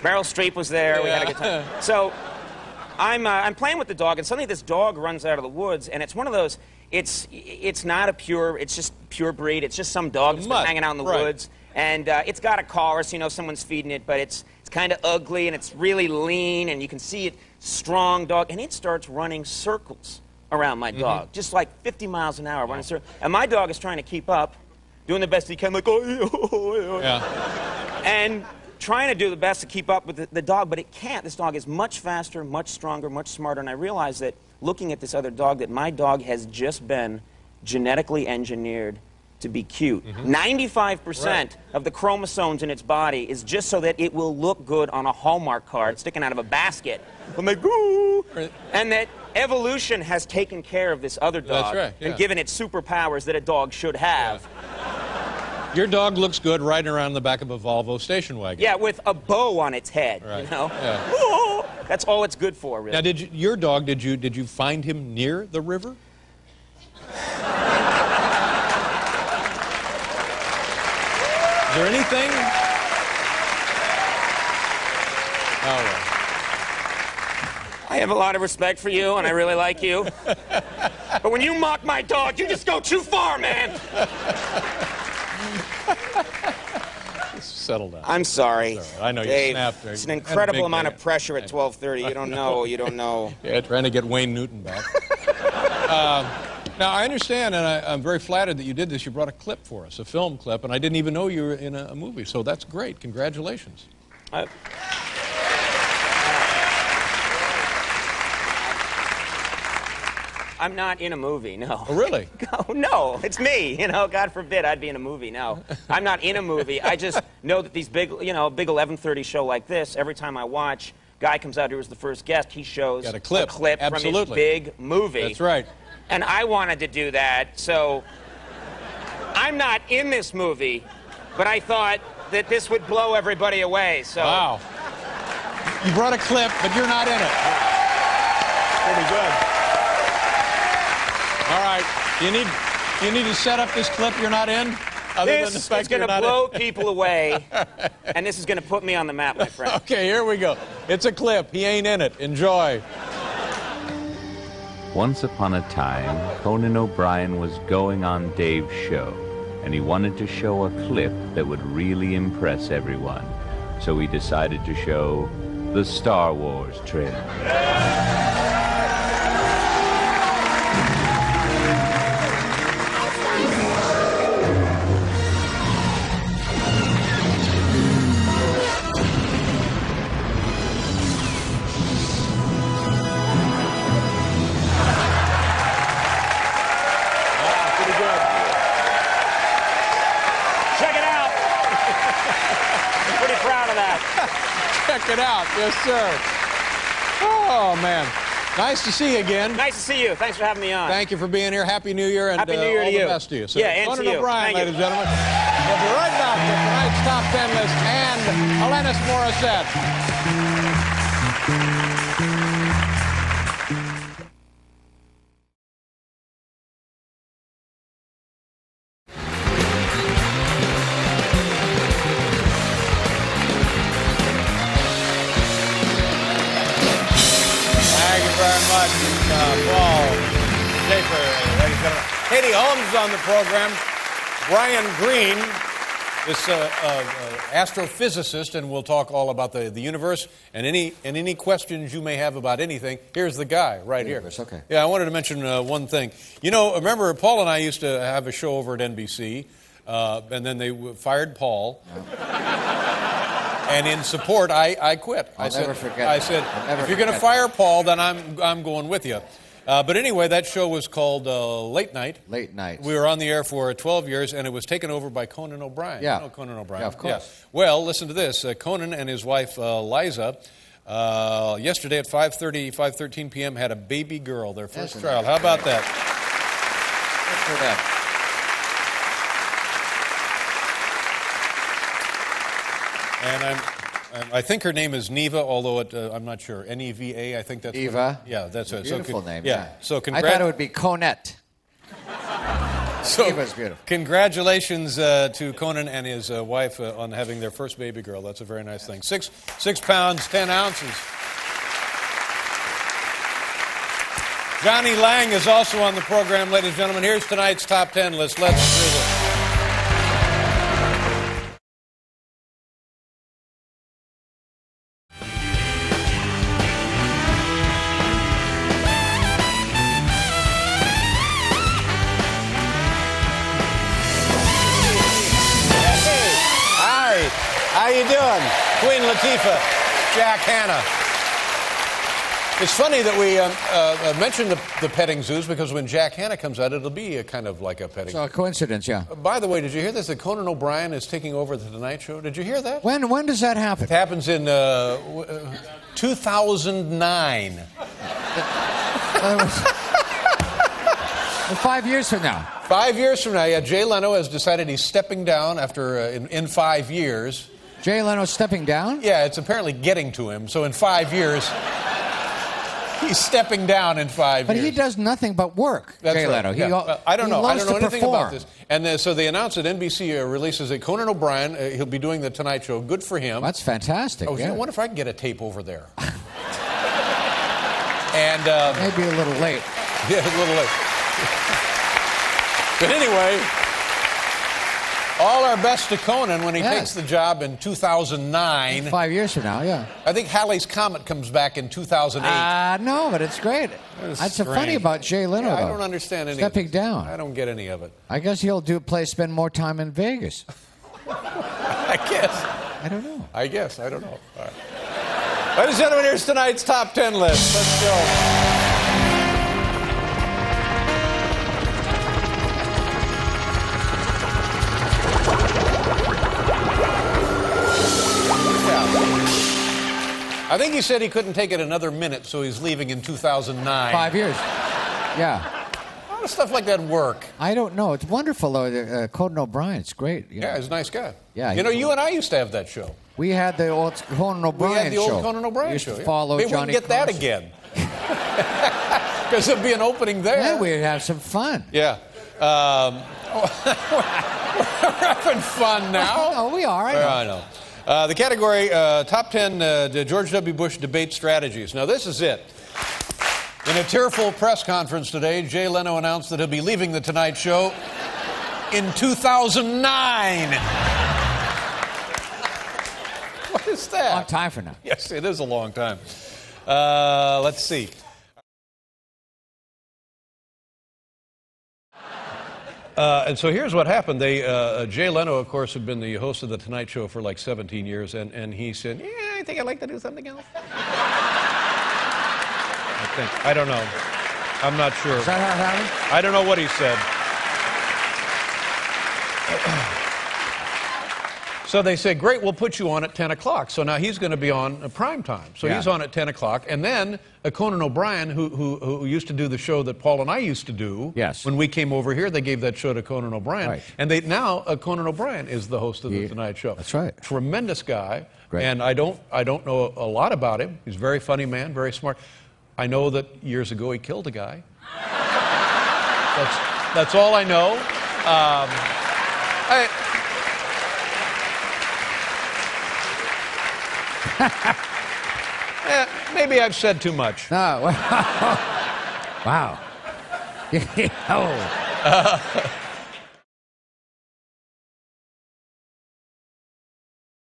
Speaker 2: Meryl Streep was there. We had a good time. So I'm, uh, I'm playing with the dog, and suddenly this dog runs out of the woods, and it's one of those. It's it's not a pure. It's just pure breed. It's just some dog that's been hanging out in the
Speaker 1: right.
Speaker 2: woods, and uh, it's got a collar, so you know someone's feeding it. But it's it's kind of ugly, and it's really lean, and you can see it strong dog, and it starts running circles around my mm-hmm. dog, just like 50 miles an hour running circles. And my dog is trying to keep up, doing the best he can, like oh, oh, oh
Speaker 1: Yeah.
Speaker 2: and trying to do the best to keep up with the, the dog, but it can't. This dog is much faster, much stronger, much smarter. And I realized that looking at this other dog, that my dog has just been genetically engineered to be cute. Mm-hmm. 95% of the chromosomes in its body is just so that it will look good on a Hallmark card sticking out of a basket. I'm like, ooh. And that evolution has taken care of this other dog
Speaker 1: right, yeah.
Speaker 2: and given it superpowers that a dog should have.
Speaker 1: Your dog looks good riding around the back of a Volvo station wagon.
Speaker 2: Yeah, with a bow on its head,
Speaker 1: Right.
Speaker 2: you know?
Speaker 1: Yeah.
Speaker 2: That's all it's good for, really.
Speaker 1: Now, did you, your dog? Did you did you find him near the river? Is there anything? Oh, well.
Speaker 2: I have a lot of respect for you, and I really like you. but when you mock my dog, you just go too far, man.
Speaker 1: Settle down.
Speaker 2: I'm sorry.
Speaker 1: I know you
Speaker 2: Dave,
Speaker 1: snapped there.
Speaker 2: It's an
Speaker 1: You
Speaker 2: incredible amount of pressure at 12:30. You don't know. You don't know.
Speaker 1: Yeah, trying to get Wayne Newton back. uh, now, I understand, and I, I'm very flattered that you did this. You brought a clip for us, a film clip, and I didn't even know you were in a, a movie, so that's great. Congratulations.
Speaker 2: I- I'm not in a movie, no.
Speaker 1: Oh, really?
Speaker 2: Oh, no, it's me. You know, God forbid I'd be in a movie. No, I'm not in a movie. I just know that these big, you know, big 11:30 show like this. Every time I watch, guy comes out here as the first guest. He shows
Speaker 1: Got a clip.
Speaker 2: from his
Speaker 1: Absolutely.
Speaker 2: big movie.
Speaker 1: That's right.
Speaker 2: And I wanted to do that, so I'm not in this movie, but I thought that this would blow everybody away. So
Speaker 1: Wow. You brought a clip, but you're not in it. Pretty good. All right. You need you need to set up this clip you're not in? Other than the
Speaker 2: this
Speaker 1: fact
Speaker 2: is going to blow
Speaker 1: in.
Speaker 2: people away, and this is going to put me on the map, my friend.
Speaker 1: Okay, here we go. It's a clip. He ain't in it. Enjoy.
Speaker 19: Once upon a time, Conan O'Brien was going on Dave's show, and he wanted to show a clip that would really impress everyone. So he decided to show the Star Wars trailer.
Speaker 2: Check it out.
Speaker 1: Yes, sir. Oh, man. Nice to see you again.
Speaker 2: Nice to see you. Thanks for having me on.
Speaker 1: Thank you for being here. Happy New Year and
Speaker 2: Happy New
Speaker 1: uh,
Speaker 2: Year
Speaker 1: all
Speaker 2: to
Speaker 1: the
Speaker 2: you.
Speaker 1: best to you. sir.
Speaker 2: Yeah, and
Speaker 1: Conan
Speaker 2: to you.
Speaker 1: O'Brien, ladies and gentlemen. We'll be right back with tonight's top 10 list and Alanis Morissette. The program. Brian Greene, this uh, uh, uh, astrophysicist, and we'll talk all about the, the universe and any and any questions you may have about anything. Here's the guy right here.
Speaker 6: okay.
Speaker 1: Yeah, I wanted to mention uh, one thing. You know, remember Paul and I used to have a show over at NBC, uh, and then they w- fired Paul. And in support, I, I quit. I
Speaker 6: I'll
Speaker 1: said,
Speaker 6: never forget
Speaker 1: I said, if you're going to fire Paul, then I'm, I'm going with you. Uh, but anyway, that show was called uh, Late Night.
Speaker 6: Late Night.
Speaker 1: We were on the air for 12 years, and it was taken over by Conan O'Brien.
Speaker 6: Yeah.
Speaker 1: You know Conan O'Brien.
Speaker 6: Yeah, of course.
Speaker 1: Well, listen to this. Uh, Conan and his wife, uh, Liza, uh, yesterday at 5.30, 5.13 p.m. had a baby girl, their first
Speaker 6: Isn't
Speaker 1: child. How about that?
Speaker 6: Good for them.
Speaker 1: And I'm, I think her name is Neva, although it, uh, I'm not sure. N-E-V-A, I think that's it- yeah, that's it. So
Speaker 6: Beautiful
Speaker 1: con-
Speaker 6: name.
Speaker 1: Yeah.
Speaker 6: Yeah.
Speaker 1: So
Speaker 6: I thought it would be Conette.
Speaker 1: so
Speaker 6: Eva's beautiful.
Speaker 1: Congratulations uh, to Conan and his uh, wife uh, on having their first baby girl. That's a very nice thing. Six six pounds ten ounces. Jonny Lang is also on the program, ladies and gentlemen. Here's tonight's top ten list. Let's do this. It's funny that we um, uh, uh, mentioned the, the petting zoos because when Jack Hanna comes out, it'll be a kind of like a petting.
Speaker 6: It's a coincidence, yeah.
Speaker 1: By the way, did you hear this? That Conan O'Brien is taking over the Tonight Show. Did you hear that?
Speaker 6: When when does that happen?
Speaker 1: It happens in uh, uh, 2009.
Speaker 6: Five years from now.
Speaker 1: Five years from now, yeah. Jay Leno has decided he's stepping down after uh, in, in five years.
Speaker 6: Jay Leno stepping down?
Speaker 1: Yeah, it's apparently getting to him. So in five years, he's stepping down in five
Speaker 6: But
Speaker 1: years.
Speaker 6: he does nothing but work.
Speaker 1: That's
Speaker 6: Jay
Speaker 1: right.
Speaker 6: Leno. He,
Speaker 1: Yeah. Uh, I don't
Speaker 6: he
Speaker 1: know. I don't know anything
Speaker 6: perform.
Speaker 1: about this. And uh, so they announced that NBC uh, releases that Conan O'Brien, uh, he'll be doing the Tonight Show. Good for him.
Speaker 6: That's fantastic.
Speaker 1: Oh,
Speaker 6: yeah.
Speaker 1: I wonder if I can get a tape over there. and uh,
Speaker 6: Maybe a little late.
Speaker 1: yeah, a little late. but anyway, all our best to Conan when he
Speaker 6: Yeah.
Speaker 1: takes the job in 2009.
Speaker 6: Five years from now, yeah.
Speaker 1: I think Halley's Comet comes back in 2008.
Speaker 6: Uh, no, but it's great.
Speaker 1: That's
Speaker 6: That's so funny about Jay Leno.
Speaker 1: Yeah, I don't understand any
Speaker 6: Stepping
Speaker 1: of it.
Speaker 6: down.
Speaker 1: I don't get any of it.
Speaker 6: I guess he'll do play spend more time in Vegas.
Speaker 1: I guess.
Speaker 6: I don't know.
Speaker 1: I guess. I don't know. Right. Ladies and gentlemen, here's tonight's top 10 list. Let's go. I think he said he couldn't take it another minute, so he's leaving in 2009.
Speaker 6: Five years. Yeah.
Speaker 1: How does stuff like that work?
Speaker 6: I don't know. It's wonderful, though. Uh, Conan O'Brien's great. you know.
Speaker 1: Yeah, he's a nice guy.
Speaker 6: Yeah,
Speaker 1: You know, you and I used to have that show.
Speaker 6: We had the old Conan O'Brien
Speaker 1: we had the old
Speaker 6: show.
Speaker 1: Conan O'Brien show. Yeah.
Speaker 6: follow
Speaker 1: Maybe
Speaker 6: Johnny
Speaker 1: we can get that again. Because there'd be an opening there.
Speaker 6: Yeah, we'd have some fun.
Speaker 1: Yeah. Um, we're having fun now.
Speaker 6: Oh, we are. I
Speaker 1: Yeah,
Speaker 6: know.
Speaker 1: I know. Uh, the category uh, top 10 uh, George W. Bush debate strategies. Now, this is it. In a tearful press conference today, Jay Leno announced that he'll be leaving The Tonight Show in 2009. What is that?
Speaker 6: Long time for now.
Speaker 1: Yes, it is a long time. Uh, let's see. Uh, and so here's what happened. They, uh, Jay Leno, of course, had been the host of The Tonight Show for like 17 years, and, and he said, Yeah, I think I'd like to do something else. I think. I don't know. I'm not sure.
Speaker 6: Is that how it happened?
Speaker 1: I don't know what he said. So they say, great, we'll put you on at 10 o'clock. So now he's going to be on prime time. So
Speaker 6: Yeah.
Speaker 1: he's on at 10 o'clock. And then uh, Conan O'Brien, who, who, who used to do the show that Paul and I used to do,
Speaker 6: Yes.
Speaker 1: when we came over here, they gave that show to Conan O'Brien.
Speaker 6: Right.
Speaker 1: And they, now uh, Conan O'Brien is the host of The
Speaker 6: He-
Speaker 1: Tonight Show.
Speaker 6: that's right.
Speaker 1: Tremendous guy.
Speaker 6: Great.
Speaker 1: And I don't, I don't know a lot about him. He's a very funny man, very smart. I know that years ago he killed a guy. That's, that's all I know. Um, I, Eh, maybe I've said too much.
Speaker 6: No. wow. oh.